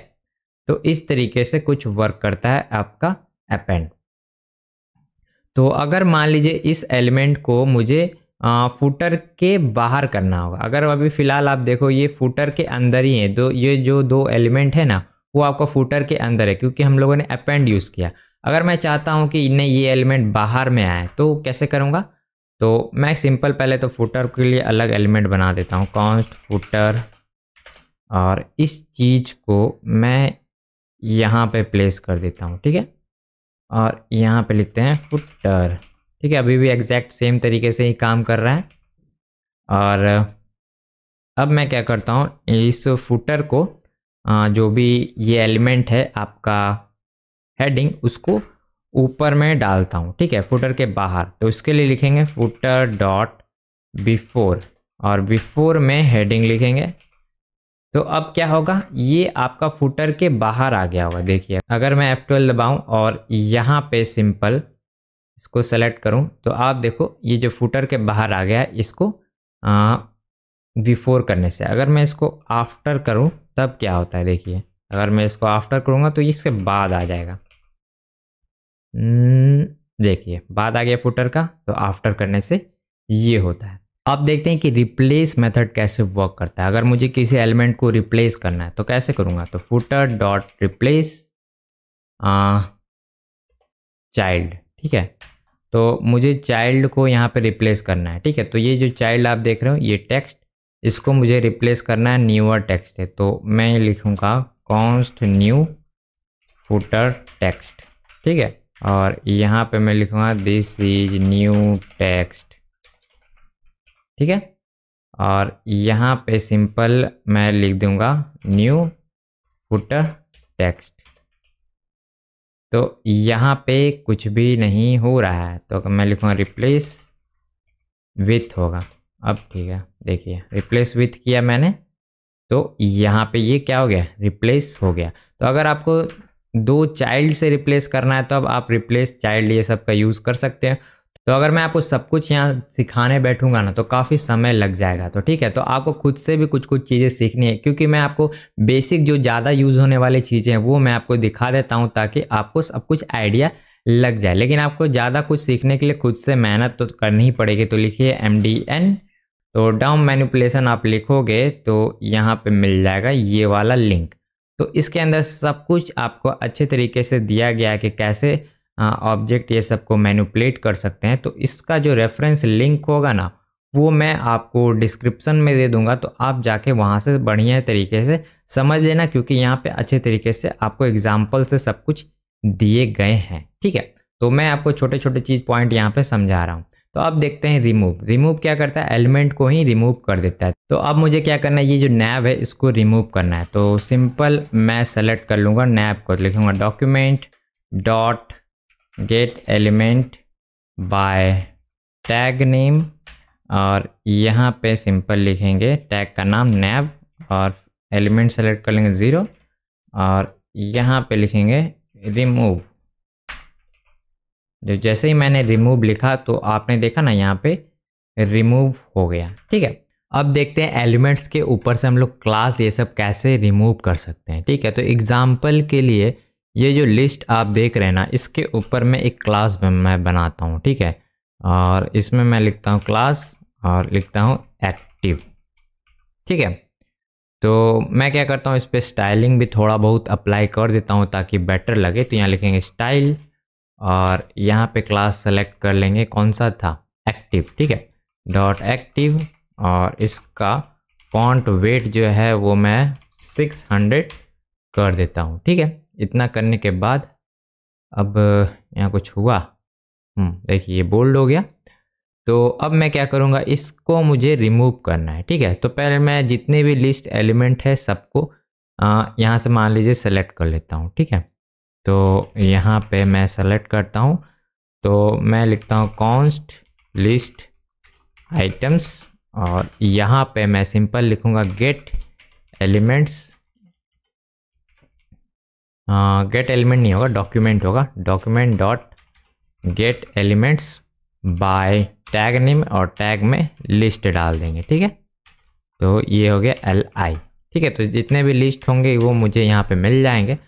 तो इस तरीके से कुछ वर्क करता है आपका अपेंड तो अगर मान लीजिए इस एलिमेंट को मुझे फुटर के बाहर करना होगा। अगर अभी फ़िलहाल आप देखो ये फुटर के अंदर ही है तो ये जो दो एलिमेंट है ना, वो आपका फुटर के अंदर है, क्योंकि हम लोगों ने अपेंड यूज़ किया। अगर मैं चाहता हूँ कि इन्हें ये एलिमेंट बाहर में आए तो कैसे करूँगा? तो मैं सिंपल पहले तो फुटर के लिए अलग एलिमेंट बना देता हूँ कॉन्स्ट फुटर और इस चीज़ को मैं यहाँ पे प्लेस कर देता हूँ, ठीक है? और यहाँ पे लिखते हैं फुटर। ठीक है, अभी भी एग्जैक्ट सेम तरीके से ही काम कर रहा है। और अब मैं क्या करता हूँ, इस फुटर को जो भी ये एलिमेंट है आपका हेडिंग उसको ऊपर में डालता हूँ। ठीक है, फुटर के बाहर। तो इसके लिए लिखेंगे फुटर डॉट बिफोर। और बिफोर में हेडिंग लिखेंगे। तो अब क्या होगा? ये आपका फुटर के बाहर आ गया होगा। देखिए, अगर मैं F12 दबाऊं और यहाँ पे सिंपल इसको सेलेक्ट करूँ तो आप देखो, ये जो फुटर के बाहर आ गया, इसको बिफोर करने से। अगर मैं इसको आफ्टर करूँ, तब क्या होता है? देखिए, अगर मैं इसको आफ्टर करूँगा तो इसके बाद आ जाएगा। देखिए, बाद आ गया फुटर का तो आफ्टर करने से ये होता है। अब देखते हैं कि रिप्लेस मेथड कैसे वर्क करता है। अगर मुझे किसी एलिमेंट को रिप्लेस करना है तो कैसे करूँगा? तो फुटर डॉट रिप्लेस चाइल्ड ठीक है? तो मुझे चाइल्ड को यहाँ पे रिप्लेस करना है, ठीक है? तो ये जो चाइल्ड आप देख रहे हो, ये टेक्स्ट इसको मुझे रिप्लेस करना है न्यूअर टेक्स्ट है तो मैं लिखूँगा कॉन्स्ट न्यू फुटर टेक्स्ट ठीक है? और यहाँ पे मैं लिखूँगा दिस इज़ न्यू टेक्स्ट ठीक है? और यहाँ पे सिंपल मैं लिख दूँगा न्यू फुटर टेक्स्ट तो यहाँ पे कुछ भी नहीं हो रहा है तो मैं लिखूँगा रिप्लेस विथ होगा। अब ठीक है, देखिए रिप्लेस विथ किया मैंने तो यहाँ पे ये क्या हो गया? रिप्लेस हो गया। तो अगर आपको दो चाइल्ड से रिप्लेस करना है तो अब आप रिप्लेस चाइल्ड ये सब का यूज़ कर सकते हैं। तो अगर मैं आपको सब कुछ यहाँ सिखाने बैठूँगा ना तो काफ़ी समय लग जाएगा। तो ठीक है तो आपको खुद से भी कुछ कुछ चीज़ें सीखनी है, क्योंकि मैं आपको बेसिक जो ज़्यादा यूज़ होने वाली चीज़ें हैं, वो मैं आपको दिखा देता हूँ ताकि आपको सब कुछ आइडिया लग जाए। लेकिन आपको ज़्यादा कुछ सीखने के लिए खुद से मेहनत तो करनी ही पड़ेगी। तो लिखिए एम डी एन तो डाउन मैनिपुलेशन आप लिखोगे तो यहाँ पे मिल जाएगा ये वाला लिंक तो इसके अंदर सब कुछ आपको अच्छे तरीके से दिया गया है कि कैसे ऑब्जेक्ट ये सबको मैनुपलेट कर सकते हैं। तो इसका जो रेफरेंस लिंक होगा ना, वो मैं आपको डिस्क्रिप्शन में दे दूँगा। तो आप जाके वहाँ से बढ़िया तरीके से समझ लेना, क्योंकि यहाँ पे अच्छे तरीके से आपको एग्ज़ाम्पल से सब कुछ दिए गए हैं। ठीक है? तो मैं आपको छोटे छोटे चीज़ पॉइंट यहाँ पे समझा रहा हूँ। तो अब देखते हैं रिमूव रिमूव क्या करता है? एलिमेंट को ही रिमूव कर देता है। तो अब मुझे क्या करना है? ये जो नैब है, इसको रिमूव करना है। तो सिंपल मैं सेलेक्ट कर लूँगा नैब को लिखूँगा document dot get element by tag name और यहाँ पे सिंपल लिखेंगे। टैग का नाम नैब और एलिमेंट सेलेक्ट कर लेंगे ज़ीरो और यहाँ पे लिखेंगे रिमूव जो जैसे ही मैंने रिमूव लिखा तो आपने देखा ना यहाँ पे रिमूव हो गया। ठीक है? अब देखते हैं एलिमेंट्स के ऊपर से हम लोग क्लास ये सब कैसे रिमूव कर सकते हैं। ठीक है? तो एग्ज़ाम्पल के लिए ये जो लिस्ट आप देख रहे हैं ना, इसके ऊपर मैं एक क्लास मैं बनाता हूँ, ठीक है? और इसमें मैं लिखता हूँ क्लास और लिखता हूँ एक्टिव ठीक है? तो मैं क्या करता हूँ, इस पर स्टाइलिंग भी थोड़ा बहुत अप्लाई कर देता हूँ ताकि बेटर लगे। तो यहाँ लिखेंगे स्टाइल और यहाँ पे क्लास सेलेक्ट कर लेंगे, कौन सा था? एक्टिव ठीक है? डॉट एक्टिव और इसका फॉन्ट वेट जो है वो मैं 600 कर देता हूँ, ठीक है? इतना करने के बाद अब यहाँ कुछ हुआ। हम्म, देखिए ये बोल्ड हो गया। तो अब मैं क्या करूँगा इसको मुझे रिमूव करना है ठीक है? तो पहले मैं जितने भी लिस्ट एलिमेंट है सबको यहाँ से मान लीजिए सेलेक्ट कर लेता हूँ ठीक है? तो यहाँ पे मैं सेलेक्ट करता हूँ। तो मैं लिखता हूँ कॉन्स्ट लिस्ट आइटम्स और यहाँ पे मैं सिंपल लिखूँगा गेट एलिमेंट्स गेट एलिमेंट नहीं होगा डॉक्यूमेंट होगा। Document dot get elements by tag name और टैग में लिस्ट डाल देंगे, ठीक है? तो ये हो गया एल आई ठीक है? तो जितने भी लिस्ट होंगे वो मुझे यहाँ पे मिल जाएँगे।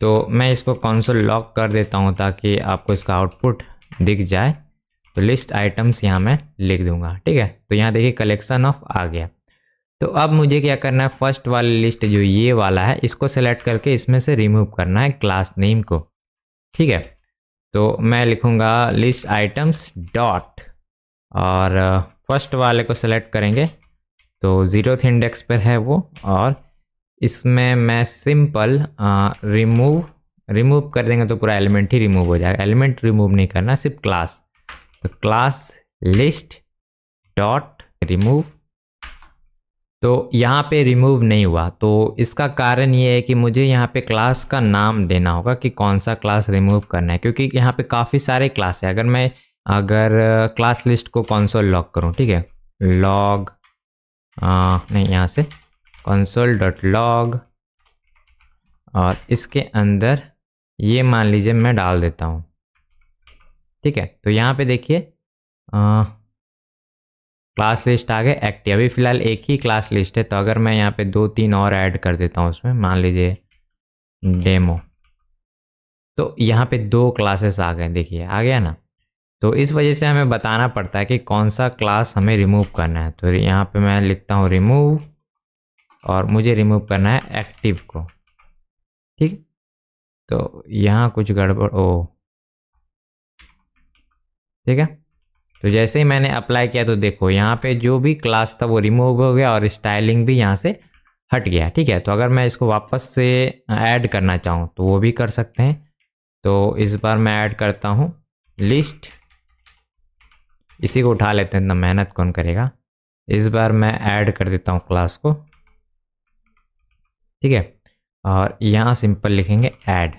तो मैं इसको कौनसोल लॉक कर देता हूँ ताकि आपको इसका आउटपुट दिख जाए। तो लिस्ट आइटम्स यहाँ मैं लिख दूँगा, ठीक है? तो यहाँ देखिए कलेक्शन ऑफ़ आ गया। तो अब मुझे क्या करना है? फ़र्स्ट वाली लिस्ट जो ये वाला है, इसको सेलेक्ट करके इसमें से रिमूव करना है क्लास नेम को। ठीक है? तो मैं लिखूँगा लिस्ट आइटम्स डॉट और फ़र्स्ट वाले को सेलेक्ट करेंगे। तो ज़ीरो इंडेक्स पर है वो, और इसमें मैं सिंपल रिमूव रिमूव कर देंगे तो पूरा एलिमेंट ही रिमूव हो जाएगा। एलिमेंट रिमूव नहीं करना, सिर्फ़ क्लास तो क्लास लिस्ट डॉट रिमूव तो यहाँ पे रिमूव नहीं हुआ। तो इसका कारण ये है कि मुझे यहाँ पे क्लास का नाम देना होगा कि कौन सा क्लास रिमूव करना है, क्योंकि यहाँ पे काफ़ी सारे क्लास है। अगर मैं, अगर क्लास लिस्ट को कौनसोल लॉग करूँ, ठीक है? लॉग नहीं, यहाँ से कौनसोल डॉट लॉग और इसके अंदर ये मान लीजिए मैं डाल देता हूँ। ठीक है? तो यहाँ पे देखिए क्लास लिस्ट आ गए एक्टिव अभी फ़िलहाल एक ही क्लास लिस्ट है तो अगर मैं यहाँ पे दो तीन और ऐड कर देता हूँ उसमें मान लीजिए डेमो तो यहाँ पे दो क्लासेस आ गए देखिए आ गया ना? तो इस वजह से हमें बताना पड़ता है कि कौन सा क्लास हमें रिमूव करना है। तो यहाँ पे मैं लिखता हूँ रिमूव और मुझे रिमूव करना है एक्टिव को। ठीक? तो यहाँ कुछ गड़बड़ ओ। ठीक है? तो जैसे ही मैंने अप्लाई किया तो देखो यहाँ पे जो भी क्लास था वो रिमूव हो गया और स्टाइलिंग भी यहाँ से हट गया, ठीक है? तो अगर मैं इसको वापस से ऐड करना चाहूँ तो वो भी कर सकते हैं। तो इस बार मैं ऐड करता हूँ। लिस्ट इसी को उठा लेते हैं, इतना मेहनत कौन करेगा? इस बार मैं ऐड कर देता हूँ क्लास को, ठीक है? और यहाँ सिंपल लिखेंगे ऐड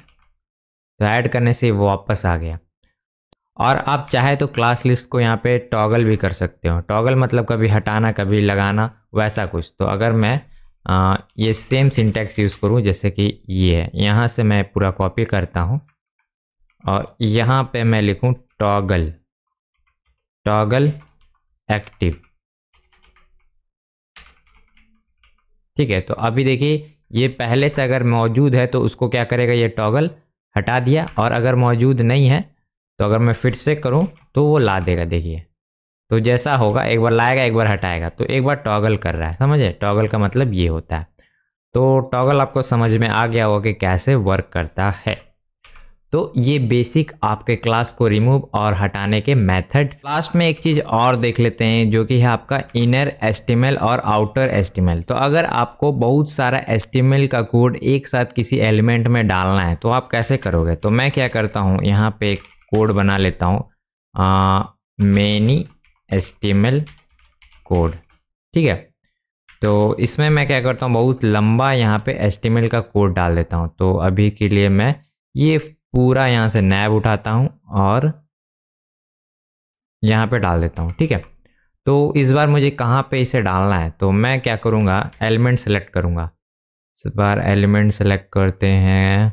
तो ऐड करने से वो वापस आ गया। और आप चाहे तो क्लास लिस्ट को यहाँ पे टॉगल भी कर सकते हो। टॉगल मतलब कभी हटाना कभी लगाना वैसा कुछ। तो अगर मैं आ, ये सेम सिंटेक्स यूज़ करूँ जैसे कि ये है। यहाँ से मैं पूरा कॉपी करता हूँ और यहाँ पे मैं लिखूँ टॉगल टॉगल एक्टिव ठीक है तो अभी देखिए ये पहले से अगर मौजूद है तो उसको क्या करेगा? ये टॉगल हटा दिया और अगर मौजूद नहीं है तो अगर मैं फिर से करूँ तो वो ला देगा, देखिए। तो जैसा होगा, एक बार लाएगा, एक बार हटाएगा। तो एक बार टॉगल कर रहा है, समझे? टॉगल का मतलब ये होता है। तो टॉगल आपको समझ में आ गया होगा कि कैसे वर्क करता है। तो ये बेसिक आपके क्लास को रिमूव और हटाने के मेथड्स। लास्ट में एक चीज़ और देख लेते हैं, जो कि है आपका इनर एस्टिमेल और आउटर एस्टिमल। तो अगर आपको बहुत सारा एस्टिमल का कोड एक साथ किसी एलिमेंट में डालना है तो आप कैसे करोगे? तो मैं क्या करता हूँ, यहाँ पे एक कोड बना लेता हूँ। मैनी एस्टिमल कोड, ठीक है? तो इसमें मैं क्या करता हूँ, बहुत लंबा यहाँ पे एस्टिमल का कोड डाल देता हूँ। तो अभी के लिए मैं ये पूरा यहाँ से नैब उठाता हूँ और यहाँ पे डाल देता हूँ, ठीक है? तो इस बार मुझे कहाँ पे इसे डालना है तो मैं क्या करूँगा, एलिमेंट सेलेक्ट करूँगा। इस बार एलिमेंट सेलेक्ट करते हैं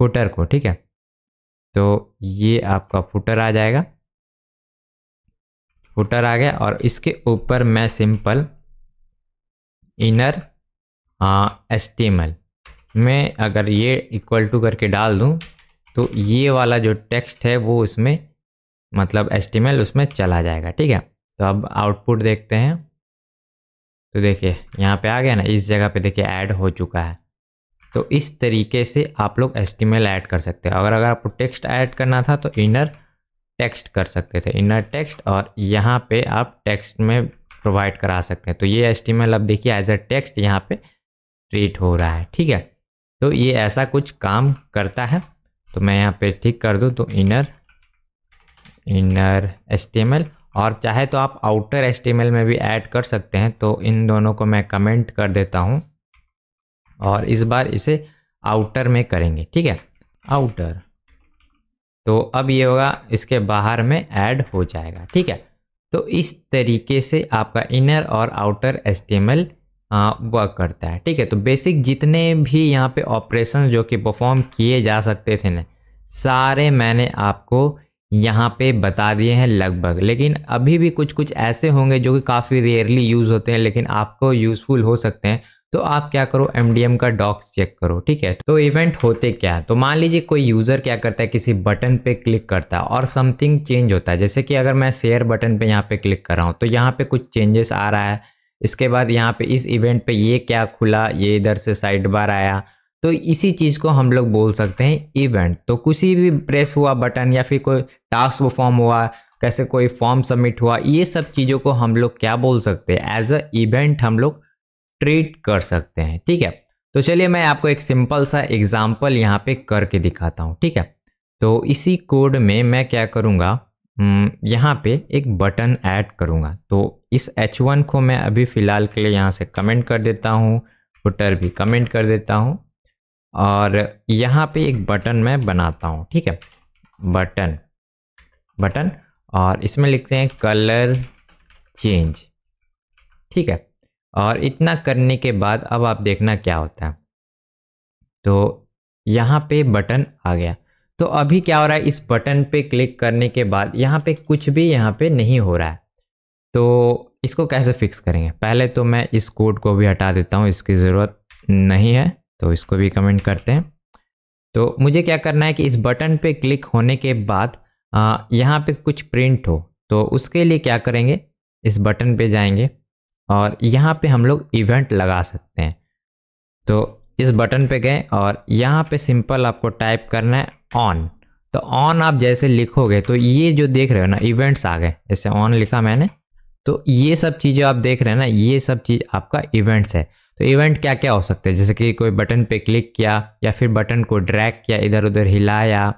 फुटर को, ठीक है? तो ये आपका फुटर आ जाएगा। फुटर आ गया और इसके ऊपर मैं सिंपल इनर एस्टिमल। में अगर ये इक्वल टू करके डाल दूँ तो ये वाला जो टेक्स्ट है वो उसमें मतलब एस्टिमल उसमें चला जाएगा, ठीक है? तो अब आउटपुट देखते हैं। तो देखिए, यहाँ पे आ गया ना, इस जगह पे देखिए ऐड हो चुका है। तो इस तरीके से आप लोग एस्टिमल ऐड कर सकते हैं। अगर अगर आपको टेक्स्ट ऐड करना था तो इनर टेक्स्ट कर सकते थे। इनर टेक्स्ट और यहाँ पे आप टेक्स्ट में प्रोवाइड करा सकते हैं। तो ये एस्टिमल अब देखिए एज अ टेक्स्ट यहाँ पे ट्रीट हो रहा है, ठीक है? तो ये ऐसा कुछ काम करता है। तो मैं यहाँ पे ठीक कर दूँ तो इनर इनर एस और चाहे तो आप आउटर एस में भी ऐड कर सकते हैं। तो इन दोनों को मैं कमेंट कर देता हूँ। और इस बार इसे आउटर में करेंगे, ठीक है? आउटर तो अब ये होगा, इसके बाहर में ऐड हो जाएगा, ठीक है? तो इस तरीके से आपका इनर और आउटर एस वर्क करता है, ठीक है? तो बेसिक जितने भी यहाँ पे ऑपरेशन जो कि परफॉर्म किए जा सकते थे ना, सारे मैंने आपको यहाँ पे बता दिए हैं लगभग। लेकिन अभी भी कुछ कुछ ऐसे होंगे जो कि काफ़ी रेयरली यूज़ होते हैं, लेकिन आपको यूज़फुल हो सकते हैं। तो आप क्या करो MDM का डॉक्स चेक करो, ठीक है? तो इवेंट होते क्या है? तो मान लीजिए कोई यूज़र क्या करता है, किसी बटन पे क्लिक करता है और समथिंग चेंज होता है। जैसे कि अगर मैं शेयर बटन पे यहाँ पे क्लिक कर रहा हूँ तो यहाँ पे कुछ चेंजेस आ रहा है। इसके बाद यहाँ पे इस इवेंट पे ये क्या खुला, ये इधर से साइड बार आया। तो इसी चीज़ को हम लोग बोल सकते हैं इवेंट तो किसी भी प्रेस हुआ बटन या फिर कोई टास्क परफॉर्म हुआ, कैसे कोई फॉर्म सबमिट हुआ, ये सब चीज़ों को हम लोग क्या बोल सकते हैं? एज अ इवेंट हम लोग ट्रीट कर सकते हैं, ठीक है? तो चलिए मैं आपको एक सिंपल सा एग्ज़ाम्पल यहाँ पे करके दिखाता हूँ, ठीक है? तो इसी कोड में मैं क्या करूँगा? यहाँ पे एक बटन ऐड करूँगा। तो इस H1 को मैं अभी फ़िलहाल के लिए यहाँ से कमेंट कर देता हूँ, फुटर भी कमेंट कर देता हूँ और यहाँ पे एक बटन मैं बनाता हूँ, ठीक है? बटन बटन और इसमें लिखते हैं कलर चेंज, ठीक है? और इतना करने के बाद अब आप देखना क्या होता है। तो यहाँ पे बटन आ गया। तो अभी क्या हो रहा है? इस बटन पे क्लिक करने के बाद यहाँ पे कुछ भी यहाँ पे नहीं हो रहा है। तो इसको कैसे फिक्स करेंगे? पहले तो मैं इस कोड को भी हटा देता हूँ, इसकी ज़रूरत नहीं है तो इसको भी कमेंट करते हैं। तो मुझे क्या करना है कि इस बटन पे क्लिक होने के बाद यहाँ पे कुछ प्रिंट हो तो उसके लिए क्या करेंगे? इस बटन पे जाएँगे। और यहाँ पे हम लोग इवेंट लगा सकते हैं। तो इस बटन पे गए और यहाँ पे सिंपल आपको टाइप करना है ऑन तो ऑन आप जैसे लिखोगे तो ये जो देख रहे हो ना इवेंट्स आ गए। जैसे ऑन लिखा मैंने तो ये सब चीज़ें आप देख रहे हैं ना, ये सब चीज़ आपका इवेंट्स है। तो इवेंट क्या क्या हो सकते हैं? जैसे कि कोई बटन पे क्लिक किया, या फिर बटन को ड्रैग किया इधर उधर हिलाया,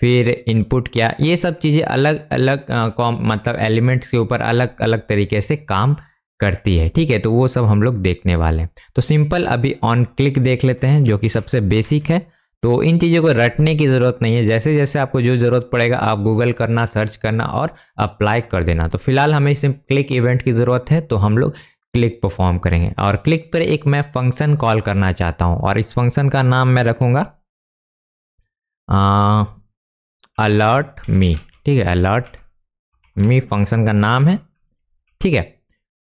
फिर इनपुट किया, ये सब चीज़ें अलग अलग कॉम मतलब एलिमेंट्स के ऊपर अलग अलग तरीके से काम करती है। ठीक है तो वो सब हम लोग देखने वाले हैं। तो सिंपल अभी ऑन क्लिक देख लेते हैं, जो कि सबसे बेसिक है। तो इन चीज़ों को रटने की ज़रूरत नहीं है। जैसे जैसे आपको जो ज़रूरत पड़ेगा, आप गूगल करना सर्च करना और अप्लाई कर देना। तो फ़िलहाल हमें सिर्फ़ क्लिक इवेंट की ज़रूरत है तो हम लोग क्लिक परफॉर्म करेंगे। और क्लिक पर एक मैं फ़ंक्शन कॉल करना चाहता हूँ और इस फ़ंक्शन का नाम मैं रखूँगा अलर्ट मी ठीक है अलर्ट मी फ़ंक्शन का नाम है। ठीक है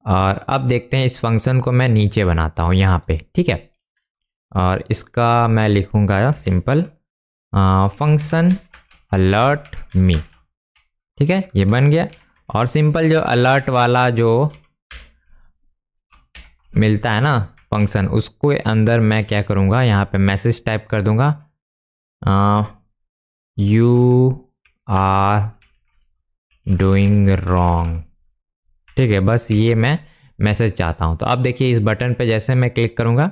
और अब देखते हैं इस फ़ंक्शन को मैं नीचे बनाता हूँ यहाँ पे, ठीक है? और इसका मैं लिखूँगा सिंपल फ़ंक्शन अलर्ट मी ठीक है? ये बन गया। और सिंपल जो अलर्ट वाला जो मिलता है ना फ़ंक्शन उसको अंदर मैं क्या करूँगा? यहाँ पे मैसेज टाइप कर दूँगा। यू आर डूइंग रॉन्ग ठीक है, बस ये मैं मैसेज चाहता हूँ। तो अब देखिए इस बटन पे जैसे मैं क्लिक करूँगा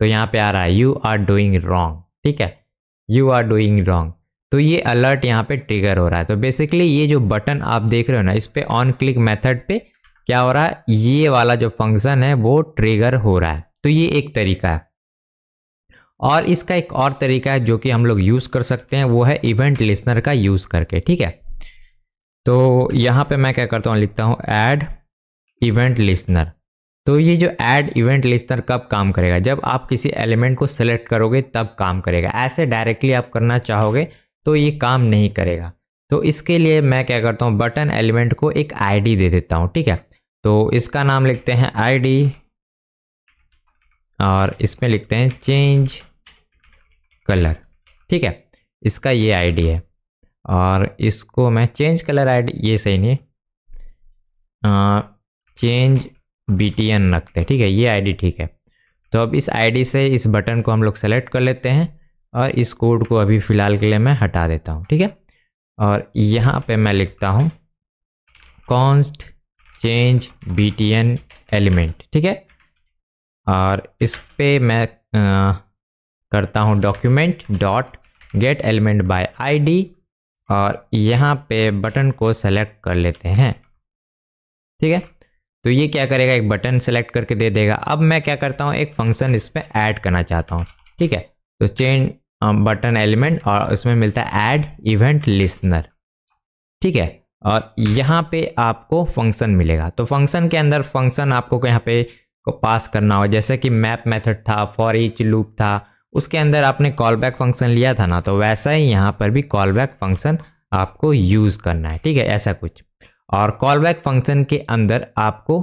तो यहाँ पे आ रहा है यू आर डूइंग रॉन्ग ठीक है? यू आर डूइंग रॉन्ग तो ये अलर्ट यहाँ पे ट्रिगर हो रहा है। तो बेसिकली ये जो बटन आप देख रहे हो ना, इस पे ऑन क्लिक मेथड पे क्या हो रहा है, ये वाला जो फ़ंक्शन है, वो ट्रिगर हो रहा है। तो ये एक तरीका है। और इसका एक और तरीका है, जो कि हम लोग यूज़ कर सकते हैं, वो है इवेंट लिसनर का यूज़ करके। ठीक है? तो यहाँ पे मैं क्या करता हूँ, लिखता हूँ ऐड इवेंट लिस्नर तो ये जो ऐड इवेंट लिस्टर कब काम करेगा? जब आप किसी एलिमेंट को सेलेक्ट करोगे, तब काम करेगा। ऐसे डायरेक्टली आप करना चाहोगे तो ये काम नहीं करेगा। तो इसके लिए मैं क्या करता हूँ बटन एलिमेंट को एक आईडी दे देता हूँ, ठीक है? तो इसका नाम लिखते हैं आईडी और इसमें लिखते हैं चेंज कलर ठीक है? इसका ये आईडी है। और इसको मैं चेंज कलर आईडी ये सही नहीं है। चेंज बी टी एन रखते हैं ठीक है ये आईडी ठीक है। तो अब इस आईडी से इस बटन को हम लोग सेलेक्ट कर लेते हैं और इस कोड को अभी फ़िलहाल के लिए मैं हटा देता हूँ ठीक है। और यहाँ पे मैं लिखता हूँ const change B T N element ठीक है। और इस पे मैं आ, करता हूँ document dot get element by ID और यहाँ पे बटन को सेलेक्ट कर लेते हैं। ठीक है? तो ये क्या करेगा? एक बटन सेलेक्ट करके दे देगा। अब मैं क्या करता हूँ? एक फ़ंक्शन इस पर ऐड करना चाहता हूँ। ठीक है? तो चेंज बटन एलिमेंट और उसमें मिलता है ऐड इवेंट लिसनर ठीक है? और यहाँ पे आपको फ़ंक्शन मिलेगा। तो फ़ंक्शन के अंदर फ़ंक्शन आपको यहाँ पे को पास करना हो जैसे कि मैप मेथड था फॉर ईच लूप था उसके अंदर आपने कॉल बैक फ़ंक्शन लिया था ना तो वैसा ही यहाँ पर भी कॉल बैक फ़ंक्शन आपको यूज़ करना है, ठीक है? ऐसा कुछ। और कॉल बैक फ़ंक्शन के अंदर आपको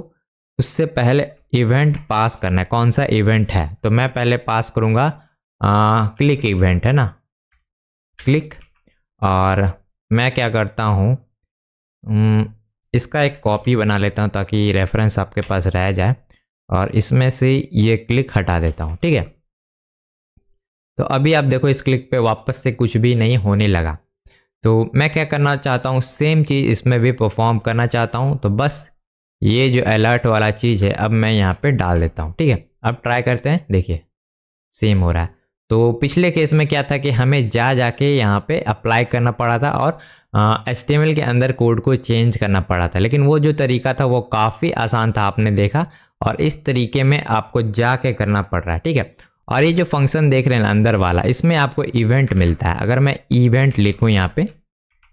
उससे पहले इवेंट पास करना है। कौन सा इवेंट है? तो मैं पहले पास करूँगा क्लिक इवेंट है ना? क्लिक और मैं क्या करता हूँ इसका एक कॉपी बना लेता हूँ ताकि रेफरेंस आपके पास रह जाए। और इसमें से ये क्लिक हटा देता हूँ, ठीक है? तो अभी आप देखो इस क्लिक पे वापस से कुछ भी नहीं होने लगा। तो मैं क्या करना चाहता हूँ, सेम चीज़ इसमें भी परफॉर्म करना चाहता हूँ तो बस ये जो अलर्ट वाला चीज़ है, अब मैं यहाँ पे डाल देता हूँ, ठीक है? अब ट्राई करते हैं, देखिए सेम हो रहा है। तो पिछले केस में क्या था कि हमें जा, जाके यहाँ पे अप्लाई करना पड़ा था और एस के अंदर कोड को चेंज करना पड़ा था। लेकिन वो जो तरीका था, वो काफ़ी आसान था, आपने देखा। और इस तरीके में आपको जाके करना पड़ रहा है, ठीक है? और ये जो फ़ंक्शन देख रहे हैं ना, अंदर वाला, इसमें आपको इवेंट मिलता है। अगर मैं इवेंट लिखूँ यहाँ पे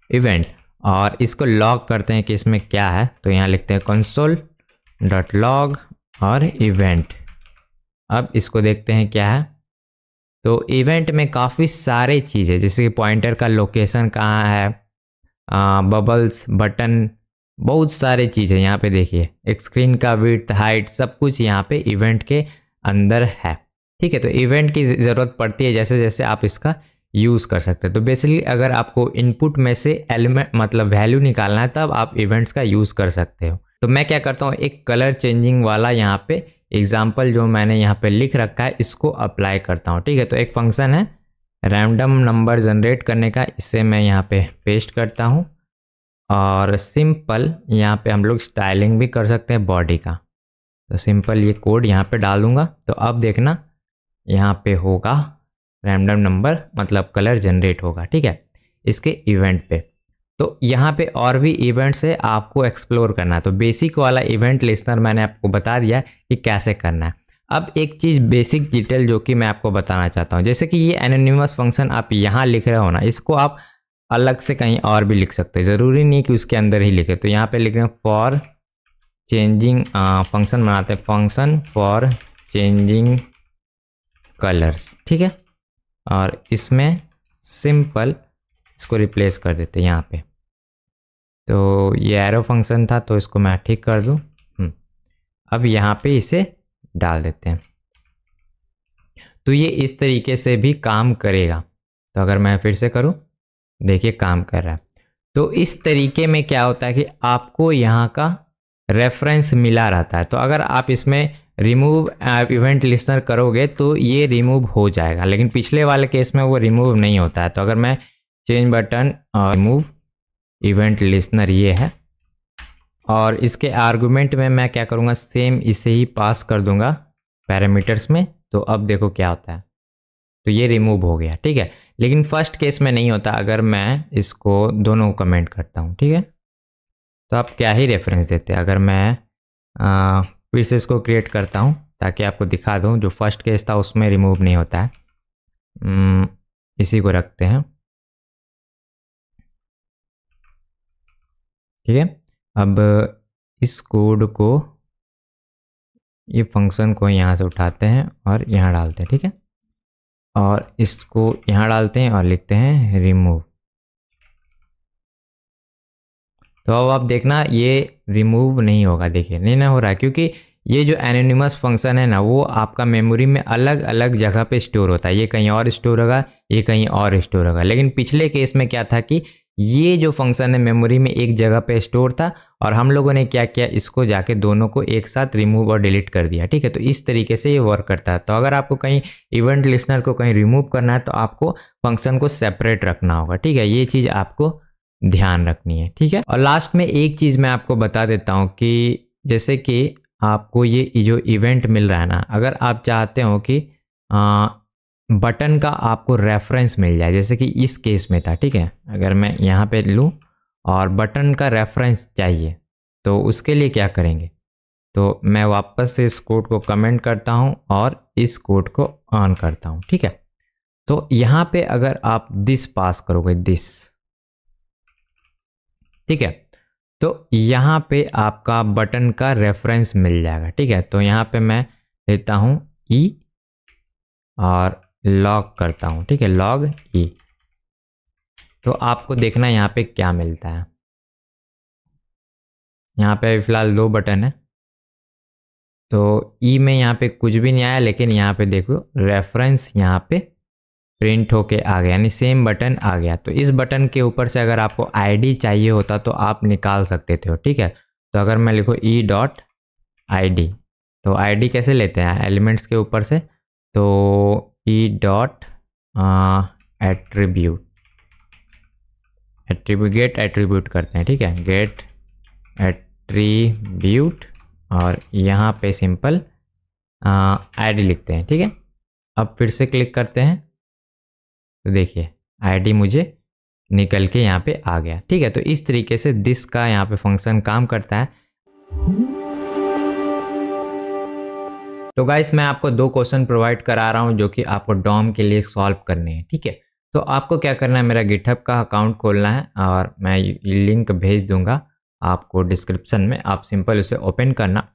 इवेंट और इसको लॉग करते हैं कि इसमें क्या है तो यहाँ लिखते हैं कंसोल डॉट लॉग और इवेंट अब इसको देखते हैं क्या है। तो इवेंट में काफ़ी सारे चीज़ें जैसे कि पॉइंटर का लोकेशन कहाँ है बबल्स बटन बहुत सारे चीज़ें यहाँ पे देखिए। एक स्क्रीन का विथ हाइट सब कुछ यहाँ पे इवेंट के अंदर है। ठीक है तो इवेंट की ज़रूरत पड़ती है जैसे जैसे आप इसका यूज़ कर सकते हैं। तो बेसिकली अगर आपको इनपुट में से एलिमेंट मतलब वैल्यू निकालना है, तब आप इवेंट्स का यूज़ कर सकते हो। तो मैं क्या करता हूँ, एक कलर चेंजिंग वाला यहाँ पे एग्ज़ाम्पल जो मैंने यहाँ पे लिख रखा है, इसको अप्लाई करता हूँ। ठीक है तो एक फ़ंक्शन है रैंडम नंबर जनरेट करने का इससे मैं यहाँ पे पेस्ट करता हूँ। और सिंपल यहाँ पे हम लोग स्टाइलिंग भी कर सकते हैं बॉडी का। तो सिंपल ये कोड यहाँ पे डालूँगा तो अब देखना यहाँ पे होगा रैंडम नंबर मतलब कलर जनरेट होगा, ठीक है? इसके इवेंट पे। तो यहाँ पे और भी इवेंट्स है, आपको एक्सप्लोर करना है। तो बेसिक वाला इवेंट लिस्नर मैंने आपको बता दिया कि कैसे करना है। अब एक चीज़ बेसिक डिटेल जो कि मैं आपको बताना चाहता हूँ। जैसे कि ये एनोनिमस फ़ंक्शन आप यहाँ लिख रहे हो ना, इसको आप अलग से कहीं और भी लिख सकते हो। ज़रूरी नहीं कि उसके अंदर ही लिखे। तो यहाँ पे लिख रहे हैं फॉर चेंजिंग फ़ंक्शन बनाते हैं। फ़ंक्शन फॉर चेंजिंग कलर्स, ठीक है? और इसमें सिंपल इसको रिप्लेस कर देते हैं यहाँ पे। तो ये एरो फ़ंक्शन था तो इसको मैं ठीक कर दूँ। हम्म। अब यहाँ पे इसे डाल देते हैं। तो ये इस तरीके से भी काम करेगा। तो अगर मैं फिर से करूँ, देखिए काम कर रहा है। तो इस तरीके में क्या होता है कि आपको यहाँ का रेफरेंस मिला रहता है। तो अगर आप इसमें रिमूव आप इवेंट लिस्नर करोगे तो ये रिमूव हो जाएगा। लेकिन पिछले वाले केस में वो रिमूव नहीं होता है। तो अगर मैं change button remove event listener ये है। और इसके आर्गुमेंट में मैं क्या करूँगा? सेम इसे ही पास कर दूँगा पैरामीटर्स में। तो अब देखो क्या होता है। तो ये रिमूव हो गया, ठीक है? लेकिन फ़र्स्ट केस में नहीं होता। अगर मैं इसको दोनों कमेंट करता हूँ, ठीक है? तो आप क्या ही रेफरेंस देते अगर मैं फिर से इसको क्रिएट करता हूँ ताकि आपको दिखा दूँ जो फ़र्स्ट केस था उसमें रिमूव नहीं होता है। हम्म, इसी को रखते हैं। ठीक है? अब इस कोड को ये फ़ंक्शन को यहाँ से उठाते हैं और यहाँ डालते हैं ठीक है? और इसको यहाँ डालते हैं और लिखते हैं रिमूव तो अब आप देखना ये रिमूव नहीं होगा, देखिए, नहीं ना हो रहा क्योंकि ये जो एनोनिमस फ़ंक्शन है ना, वो आपका मेमोरी में अलग अलग जगह पे स्टोर होता है। ये कहीं और स्टोर होगा, ये कहीं और स्टोर होगा। लेकिन पिछले केस में क्या था कि ये जो फ़ंक्शन है मेमोरी में एक जगह पे स्टोर था और हम लोगों ने क्या किया, इसको जाके दोनों को एक साथ रिमूव और डिलीट कर दिया, ठीक है? तो इस तरीके से ये वर्क करता है। तो अगर आपको कहीं इवेंट लिस्नर को कहीं रिमूव करना है तो आपको फ़ंक्शन को सेपरेट रखना होगा, ठीक है? ये चीज़ आपको ध्यान रखनी है ठीक है? और लास्ट में एक चीज़ मैं आपको बता देता हूँ कि जैसे कि आपको ये जो इवेंट मिल रहा है ना अगर आप चाहते हो कि आ, बटन का आपको रेफरेंस मिल जाए जैसे कि इस केस में था ठीक है? अगर मैं यहाँ पे लूँ और बटन का रेफरेंस चाहिए तो उसके लिए क्या करेंगे? तो मैं वापस से इस कोड को कमेंट करता हूँ और इस कोड को ऑन करता हूँ ठीक है? तो यहाँ पे अगर आप दिस पास करोगे दिस ठीक है? तो यहाँ पे आपका बटन का रेफरेंस मिल जाएगा, ठीक है? तो यहाँ पे मैं लेता हूँ ई e और लॉग करता हूँ, ठीक है? Log E e। तो आपको देखना यहाँ पे क्या मिलता है। यहाँ पे फ़िलहाल दो बटन है। तो ई e में यहाँ पे कुछ भी नहीं आया, लेकिन यहाँ पे देखो रेफरेंस यहाँ पे प्रिंट होके आ गया, यानी सेम बटन आ गया। तो इस बटन के ऊपर से अगर आपको आईडी चाहिए होता तो आप निकाल सकते थे, ठीक है? तो अगर मैं लिखो ई डॉट आई तो आईडी कैसे लेते हैं? एलिमेंट्स के ऊपर से तो E dot attribute attribute get attribute करते हैं, ठीक है? गेट एट्रीब्यूट और यहाँ पे सिंपल आईडी लिखते हैं, ठीक है? अब फिर से क्लिक करते हैं। तो देखिए आईडी मुझे निकल के यहाँ पे आ गया। ठीक है तो इस तरीके से दिस का यहाँ पे फ़ंक्शन काम करता है। तो गाइस मैं आपको दो क्वेश्चन प्रोवाइड करा रहा हूँ जो कि आपको डॉम के लिए सॉल्व करने हैं। ठीक है तो आपको क्या करना है? मेरा गिटहब का अकाउंट खोलना है और मैं लिंक भेज दूँगा आपको डिस्क्रिप्शन में। आप सिंपल उसे ओपन करना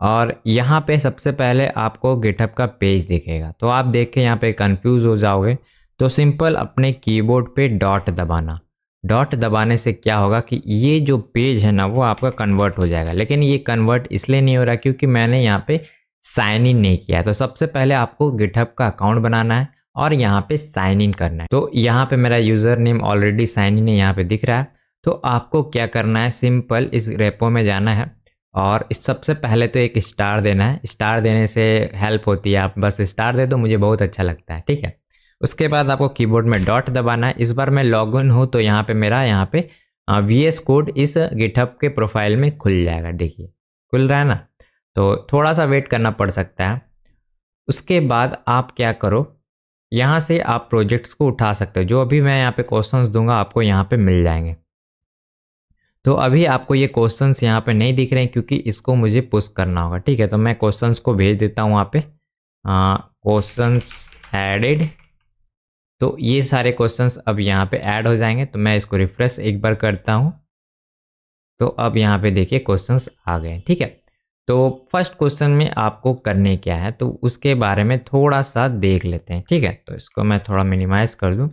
और यहाँ पे सबसे पहले आपको गिटहब का पेज दिखेगा। तो आप देख के यहाँ पे कंफ्यूज हो जाओगे। तो सिंपल अपने कीबोर्ड पे डॉट दबाना। डॉट दबाने से क्या होगा कि ये जो पेज है ना, वो आपका कन्वर्ट हो जाएगा। लेकिन ये कन्वर्ट इसलिए नहीं हो रहा क्योंकि मैंने यहाँ पे साइन इन नहीं किया है। तो सबसे पहले आपको गिटहब का अकाउंट बनाना है और यहाँ पे साइन इन करना है। तो यहाँ पे मेरा user name already sign in है यहाँ पे दिख रहा है। तो आपको क्या करना है? सिंपल इस रेपो में जाना है और इस सबसे पहले तो एक स्टार देना है। स्टार देने से हेल्प होती है। आप बस स्टार दे दो, मुझे बहुत अच्छा लगता है। ठीक है? उसके बाद आपको कीबोर्ड में डॉट दबाना है। इस बार मैं लॉग इन हूँ तो यहाँ पे मेरा, यहाँ पे वी एस कोड इस गिटअप के प्रोफ़ाइल में खुल जाएगा। देखिए, खुल रहा है ना? तो थोड़ा सा वेट करना पड़ सकता है। उसके बाद आप क्या करो? यहाँ से आप प्रोजेक्ट्स को उठा सकते हो। जो अभी मैं यहाँ पे क्वेश्चंस दूँगा, आपको यहाँ पे मिल जाएँगे। तो अभी आपको ये क्वेश्चंस यहाँ पे नहीं दिख रहे हैं क्योंकि इसको मुझे पुश करना होगा। ठीक है तो मैं क्वेश्चंस को भेज देता हूँ वहाँ पे। क्वेश्चंस एडेड तो ये सारे क्वेश्चंस अब यहाँ पे ऐड हो जाएँगे। तो मैं इसको रिफ्रेश एक बार करता हूँ। तो अब यहाँ पे देखिए क्वेश्चंस आ गए ठीक है? तो फ़र्स्ट क्वेश्चन में आपको करने क्या है? तो उसके बारे में थोड़ा सा देख लेते हैं, ठीक है? तो इसको मैं थोड़ा मिनिमाइज कर दूँ।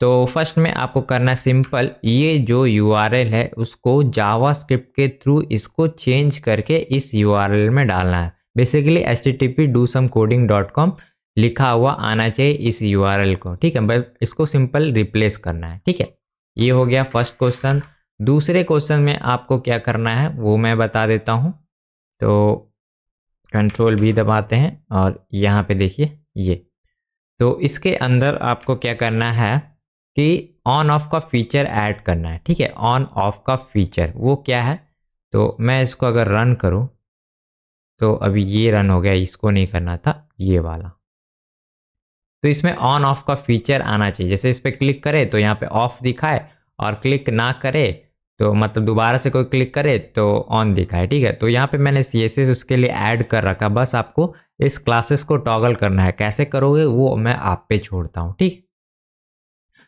तो फ़र्स्ट में आपको करना सिंपल ये जो यूआरएल है उसको जावा के थ्रू इसको चेंज करके इस यूआरएल में डालना है। Basically H T T P do some coding dot com लिखा हुआ आना चाहिए इस यूआरएल को, ठीक है? बस इसको सिंपल रिप्लेस करना है, ठीक है? ये हो गया फ़र्स्ट क्वेश्चन दूसरे क्वेश्चन में आपको क्या करना है, वो मैं बता देता हूँ। तो कंट्रोल भी दबाते हैं और यहाँ पे देखिए ये। तो इसके अंदर आपको क्या करना है कि ऑन ऑफ़ का फीचर ऐड करना है, ठीक है? ऑन ऑफ़ का फीचर वो क्या है? तो मैं इसको अगर रन करूँ तो अभी ये रन हो गया, इसको नहीं करना था, ये वाला। तो इसमें ऑन ऑफ़ का फीचर आना चाहिए। जैसे इस पर क्लिक करे तो यहाँ पे ऑफ़ दिखाए और क्लिक ना करे तो मतलब दोबारा से कोई क्लिक करे तो ऑन दिखाए, ठीक है? तो यहाँ पे मैंने सी एस एस उसके लिए ऐड कर रखा। बस आपको इस क्लासेस को टॉगल करना है। कैसे करोगे वो मैं आप पे छोड़ता हूँ, ठीक?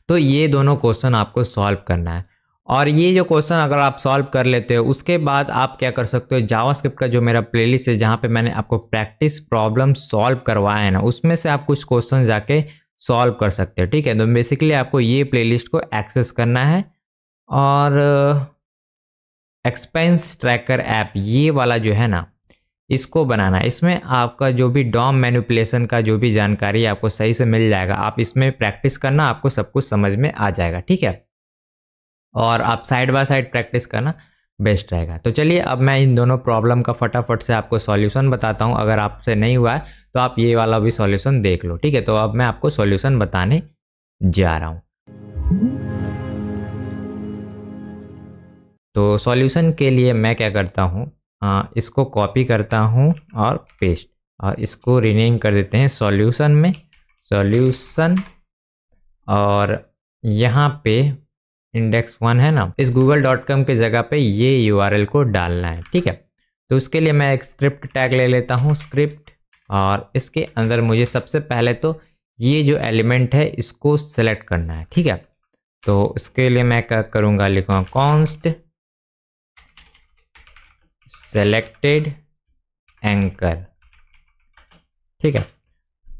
तो ये दोनों क्वेश्चन आपको सॉल्व करना है। और ये जो क्वेश्चन अगर आप सॉल्व कर लेते हो, उसके बाद आप क्या कर सकते हो? जावास्क्रिप्ट का जो मेरा प्लेलिस्ट है, जहाँ पे मैंने आपको प्रैक्टिस प्रॉब्लम सॉल्व करवाया है ना, उसमें से आप कुछ क्वेश्चन जाके सॉल्व कर सकते हो, ठीक है? तो बेसिकली आपको ये प्लेलिस्ट को एक्सेस करना है और एक्सपेंस ट्रैकर ऐप ये वाला जो है ना, इसको बनाना है। इसमें आपका जो भी डॉम मैनिपुलेशन का जो भी जानकारी आपको सही से मिल जाएगा, आप इसमें प्रैक्टिस करना, आपको सब कुछ समझ में आ जाएगा, ठीक है? और आप साइड बाय साइड प्रैक्टिस करना बेस्ट रहेगा। तो चलिए, अब मैं इन दोनों प्रॉब्लम का फटाफट से आपको सॉल्यूशन बताता हूँ। अगर आपसे नहीं हुआ है तो आप ये वाला भी सॉल्यूशन देख लो, ठीक है? तो अब मैं आपको सॉल्यूशन बताने जा रहा हूँ। तो सॉल्यूशन के लिए मैं क्या करता हूँ? इसको कॉपी करता हूँ और पेस्ट और इसको रीनेम कर देते हैं सॉल्यूशन में। सॉल्यूशन और यहाँ पे इंडेक्स वन है ना, इस गूगल डॉट कॉम के जगह पे ये यूआरएल को डालना है, ठीक है? तो उसके लिए मैं एक स्क्रिप्ट टैग ले लेता हूँ स्क्रिप्ट और इसके अंदर मुझे सबसे पहले तो ये जो एलिमेंट है, इसको सेलेक्ट करना है, ठीक है? तो इसके लिए मैं क्या करूँगा, लिखूँगा कॉन्स्ट सेलेक्टेड एंकर ठीक है?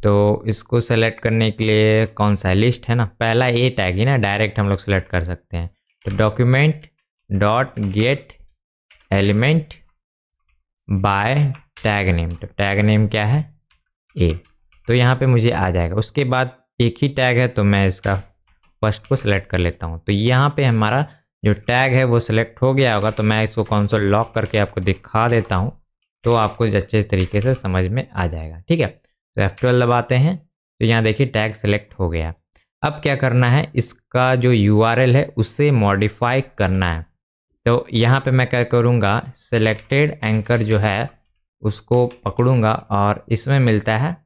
तो इसको सेलेक्ट करने के लिए कौन सा है लिस्ट है ना? पहला ए टैग ही ना डायरेक्ट हम लोग सेलेक्ट कर सकते हैं। तो document dot get element by tag name तो टैग नेम क्या है? ए तो यहाँ पे मुझे आ जाएगा। उसके बाद एक ही टैग है तो मैं इसका फ़र्स्ट को सिलेक्ट कर लेता हूँ। तो यहाँ पे हमारा जो टैग है, वो सिलेक्ट हो गया होगा तो मैं इसको कौन लॉक करके आपको दिखा देता हूँ तो आपको अच्छे तरीके से समझ में आ जाएगा। ठीक है? तो एफ़ दबाते हैं। तो यहाँ देखिए टैग सेलेक्ट हो गया। अब क्या करना है? इसका जो यूआरएल है उससे मॉडिफाई करना है। तो यहाँ पे मैं क्या करूँगा? सेलेक्टेड एंकर जो है, उसको पकड़ूँगा और इसमें मिलता है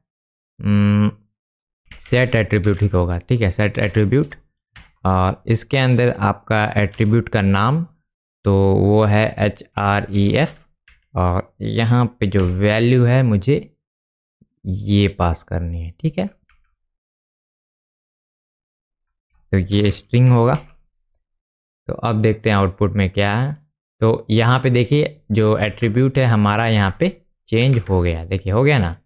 सेट एट्रीब्यूट ही होगा। ठीक है सेट एट्रीब्यूट और इसके अंदर आपका एट्रीब्यूट का नाम तो वो है एच आर ई एफ़ और यहाँ पे जो वैल्यू है मुझे ये पास करनी है, ठीक है? तो ये स्ट्रिंग होगा। तो अब देखते हैं आउटपुट में क्या है। तो यहाँ पे देखिए, जो एट्रीब्यूट है हमारा यहाँ पे चेंज हो गया। देखिए, हो गया ना?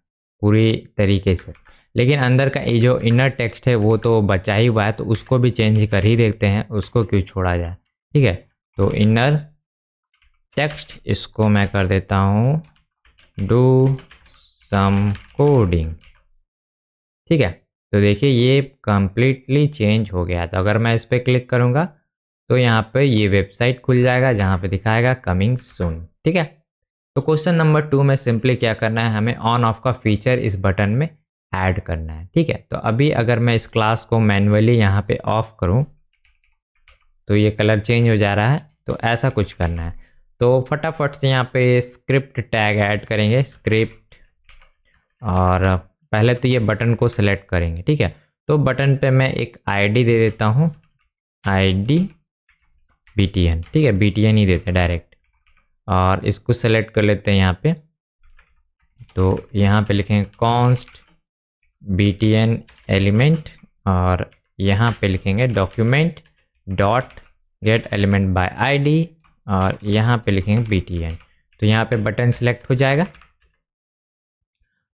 पूरी तरीके से। लेकिन अंदर का ये जो इनर टेक्स्ट है, वो तो बचा ही हुआ है तो उसको भी चेंज कर ही देखते हैं। उसको क्यों छोड़ा जाए? ठीक है? तो इनर टेक्स्ट इसको मैं कर देता हूँ। डू सम कोडिंग ठीक है? तो देखिए, ये कम्प्लीटली चेंज हो गया तो अगर मैं इस पर क्लिक करूँगा तो यहाँ पे ये वेबसाइट खुल जाएगा, जहाँ पे दिखाएगा कमिंग सुन ठीक है? तो क्वेश्चन नंबर टू में सिंपली क्या करना है? हमें ऑन ऑफ़ का फीचर इस बटन में ऐड करना है। ठीक है? तो अभी अगर मैं इस क्लास को मैनुअली यहाँ पे ऑफ़ करूँ तो ये कलर चेंज हो जा रहा है। तो ऐसा कुछ करना है। तो फटाफट से यहाँ पे स्क्रिप्ट टैग ऐड करेंगे। स्क्रिप्ट और पहले तो ये बटन को सिलेक्ट करेंगे, ठीक है? तो बटन पे मैं एक आईडी दे देता हूँ। आईडी बीटीएन ठीक है? बीटीएन ही देते हैं डायरेक्ट और इसको सेलेक्ट कर लेते हैं यहाँ पे। तो यहाँ पे लिखेंगे कॉन्स्ट बीटीएन एलिमेंट और यहाँ पे लिखेंगे document dot get element by ID और यहाँ पे लिखेंगे बी टी एन तो यहाँ पे बटन सिलेक्ट हो जाएगा।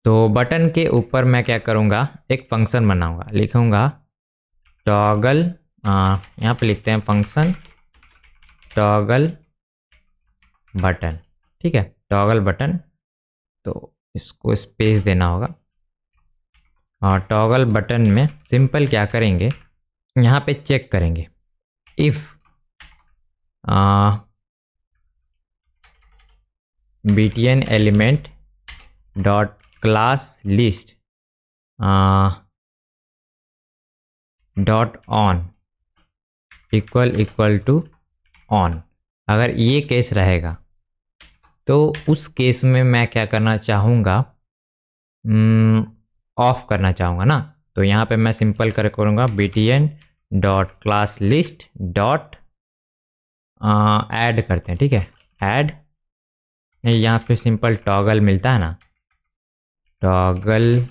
तो बटन के ऊपर मैं क्या करूँगा? एक फ़ंक्शन बनाऊँगा। लिखूँगा टॉगल यहाँ पे लिखते हैं फ़ंक्शन टॉगल बटन। ठीक है? Toggle button. तो इसको स्पेस देना होगा। और टॉगल बटन में सिंपल क्या करेंगे? यहाँ पे चेक करेंगे। इफ़ btn एलिमेंट dot class list dot on equal equal to on अगर ये केस रहेगा तो उस केस में मैं क्या करना चाहूँगा? ऑफ़ hmm, करना चाहूँगा ना? तो यहाँ पे मैं सिंपल कर करूँगा B T N dot class list dot add करते हैं ठीक है? ऐड यहाँ पे सिंपल टॉगल मिलता है ना? टॉगल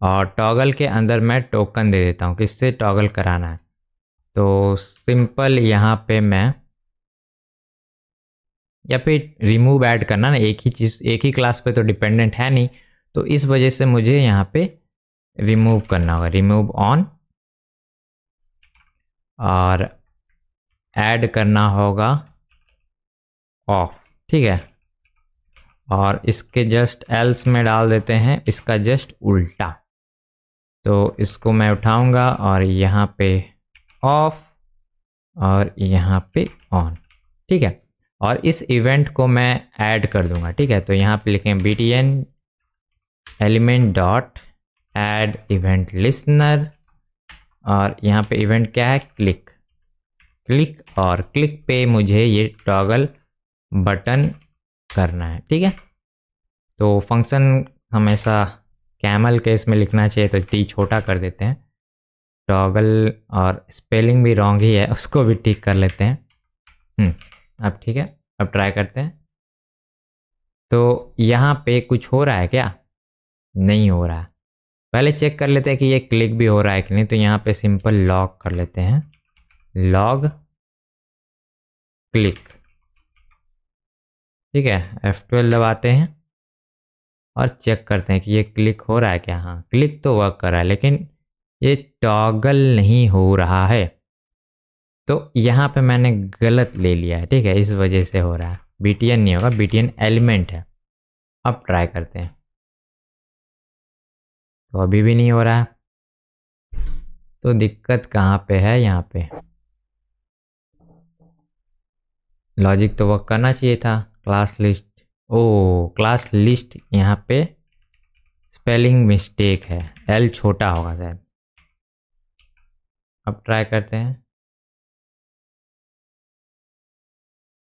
और टॉगल के अंदर मैं टोकन दे देता हूँ किससे टॉगल कराना है। तो सिंपल यहाँ पे मैं, या फिर रिमूव ऐड करना ना, एक ही चीज़, एक ही क्लास पे तो डिपेंडेंट है नहीं तो इस वजह से मुझे यहाँ पे रिमूव करना होगा। रिमूव ऑन, और ऐड करना होगा ऑफ़। ठीक है? और इसके जस्ट एल्स में डाल देते हैं, इसका जस्ट उल्टा। तो इसको मैं उठाऊँगा और यहाँ पे ऑफ़ और यहाँ पे ऑन ठीक है? और इस इवेंट को मैं ऐड कर दूँगा, ठीक है? तो यहाँ पे लिखें B T N element dot add event listener और यहाँ पे इवेंट क्या है? क्लिक क्लिक और क्लिक पे मुझे ये टॉगल बटन करना है ठीक है? तो फ़ंक्शन हमेशा कैमल केस में लिखना चाहिए तो टी छोटा कर देते हैं। टॉगल और स्पेलिंग भी रॉन्ग ही है उसको भी ठीक कर लेते हैं। हम्म, अब ठीक है अब ट्राई करते हैं। तो यहाँ पे कुछ हो रहा है क्या? नहीं हो रहा। है पहले चेक कर लेते हैं कि ये क्लिक भी हो रहा है कि नहीं तो यहाँ पे सिंपल लॉग कर लेते हैं। लॉग क्लिक ठीक है F12 दबाते हैं और चेक करते हैं कि ये क्लिक हो रहा है क्या? हाँ क्लिक तो वर्क कर रहा है, लेकिन ये टॉगल नहीं हो रहा है। तो यहाँ पे मैंने गलत ले लिया है, ठीक है, इस वजह से हो रहा है। बी नहीं होगा बी एलिमेंट है। अब ट्राई करते हैं। तो अभी भी नहीं हो रहा है। तो दिक्कत कहाँ पे है? यहाँ पे। लॉजिक तो वर्क करना चाहिए था। Class list oh class list यहाँ पे स्पेलिंग मिस्टेक है. एल छोटा होगा शायद। अब ट्राई करते हैं।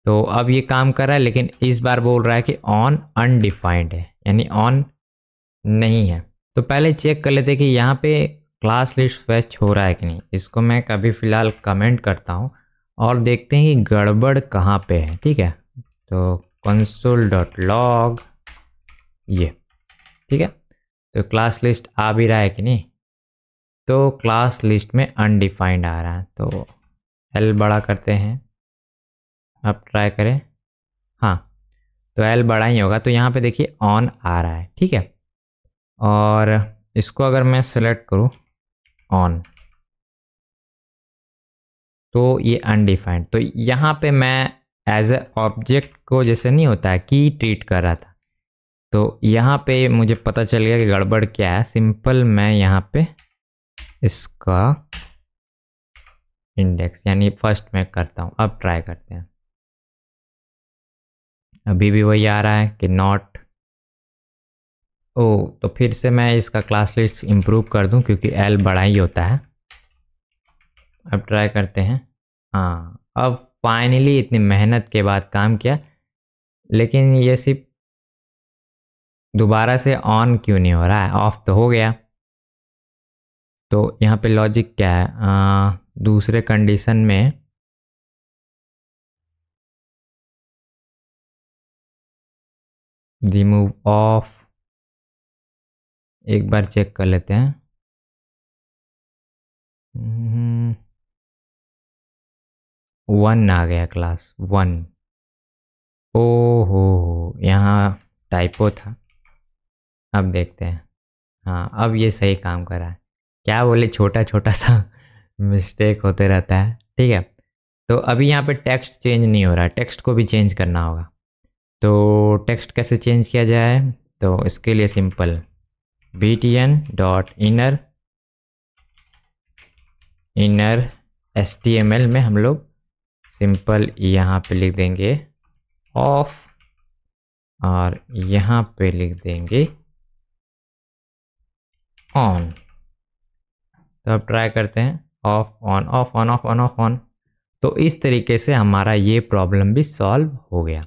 तो अब ये काम कर रहा है, लेकिन इस बार बोल रहा है कि ऑन अनडिफाइंड है, यानी ऑन नहीं है। तो पहले चेक कर लेते कि यहाँ पे क्लास लिस्ट फैच हो रहा है कि नहीं। इसको मैं कभी फ़िलहाल कमेंट करता हूँ और देखते हैं कि गड़बड़ कहाँ पे है, ठीक है? तो कंसोल डॉट लॉग ये, ठीक है? तो क्लास लिस्ट आ भी रहा है कि नहीं? तो क्लास लिस्ट में अनडिफाइंड आ रहा है तो एल बड़ा करते हैं। अब ट्राई करें। हाँ तो एल बड़ा ही होगा। तो यहाँ पे देखिए ऑन आ रहा है, ठीक है? और इसको अगर मैं सेलेक्ट करूँ ऑन तो ये अनडिफाइंड तो यहाँ पे मैं एज ए ऑब्जेक्ट को जैसे नहीं होता है, की ट्रीट कर रहा था। तो यहाँ पे मुझे पता चल गया कि गड़बड़ क्या है। सिंपल मैं यहाँ पे इसका इंडेक्स यानी फ़र्स्ट में करता हूँ। अब ट्राई करते हैं। अभी भी वही आ रहा है कि नॉट ओ तो फिर से मैं इसका क्लास लिस्ट इम्प्रूव कर दूँ, क्योंकि एल बड़ा ही होता है। अब ट्राई करते हैं। हाँ अब फाइनली इतनी मेहनत के बाद काम किया लेकिन ये सिर्फ़ दोबारा से ऑन क्यों नहीं हो रहा है? ऑफ़ तो हो गया। तो यहाँ पे लॉजिक क्या है? आ, दूसरे कंडीशन में रिमूव ऑफ़ एक बार चेक कर लेते हैं। वन आ गया क्लास वन ओ हो यहाँ टाइपो था। अब देखते हैं। हाँ अब ये सही काम कर रहा है। क्या बोले छोटा छोटा सा मिस्टेक होते रहता है। ठीक है तो अभी यहाँ पे टेक्स्ट चेंज नहीं हो रहा। टेक्स्ट को भी चेंज करना होगा। तो टेक्स्ट कैसे चेंज किया जाए? तो इसके लिए simple B T N dot inner inner S T M L में हम लोग सिंपल यहाँ पे लिख देंगे ऑफ़ और यहाँ पे लिख देंगे ऑन। तो अब ट्राई करते हैं off, on off on off on off, on. तो इस तरीके से हमारा ये प्रॉब्लम भी सॉल्व हो गया।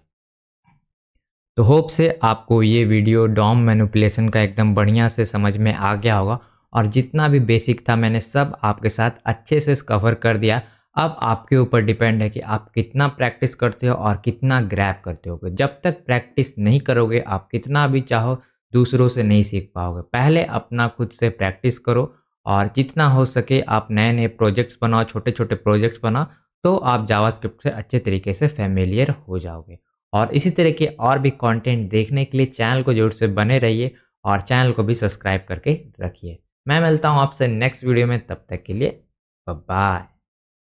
तो होप से आपको ये वीडियो डॉम मैनुपुलेशन का एकदम बढ़िया से समझ में आ गया होगा। और जितना भी बेसिक था मैंने सब आपके साथ अच्छे से कवर कर दिया। अब आपके ऊपर डिपेंड है कि आप कितना प्रैक्टिस करते हो और कितना ग्रैप करते हो जब तक प्रैक्टिस नहीं करोगे, आप कितना भी चाहो, दूसरों से नहीं सीख पाओगे। पहले अपना खुद से प्रैक्टिस करो और जितना हो सके आप नए नए प्रोजेक्ट्स बनाओ छोटे छोटे प्रोजेक्ट्स बनाओ तो आप जावास्क्रिप्ट से अच्छे तरीके से फेमिलियर हो जाओगे। और इसी तरह के और भी कंटेंट देखने के लिए चैनल को ज़ोर से बने रहिए और चैनल को भी सब्सक्राइब करके रखिए। मैं मिलता हूँ आपसे नेक्स्ट वीडियो में, तब तक के लिए बाय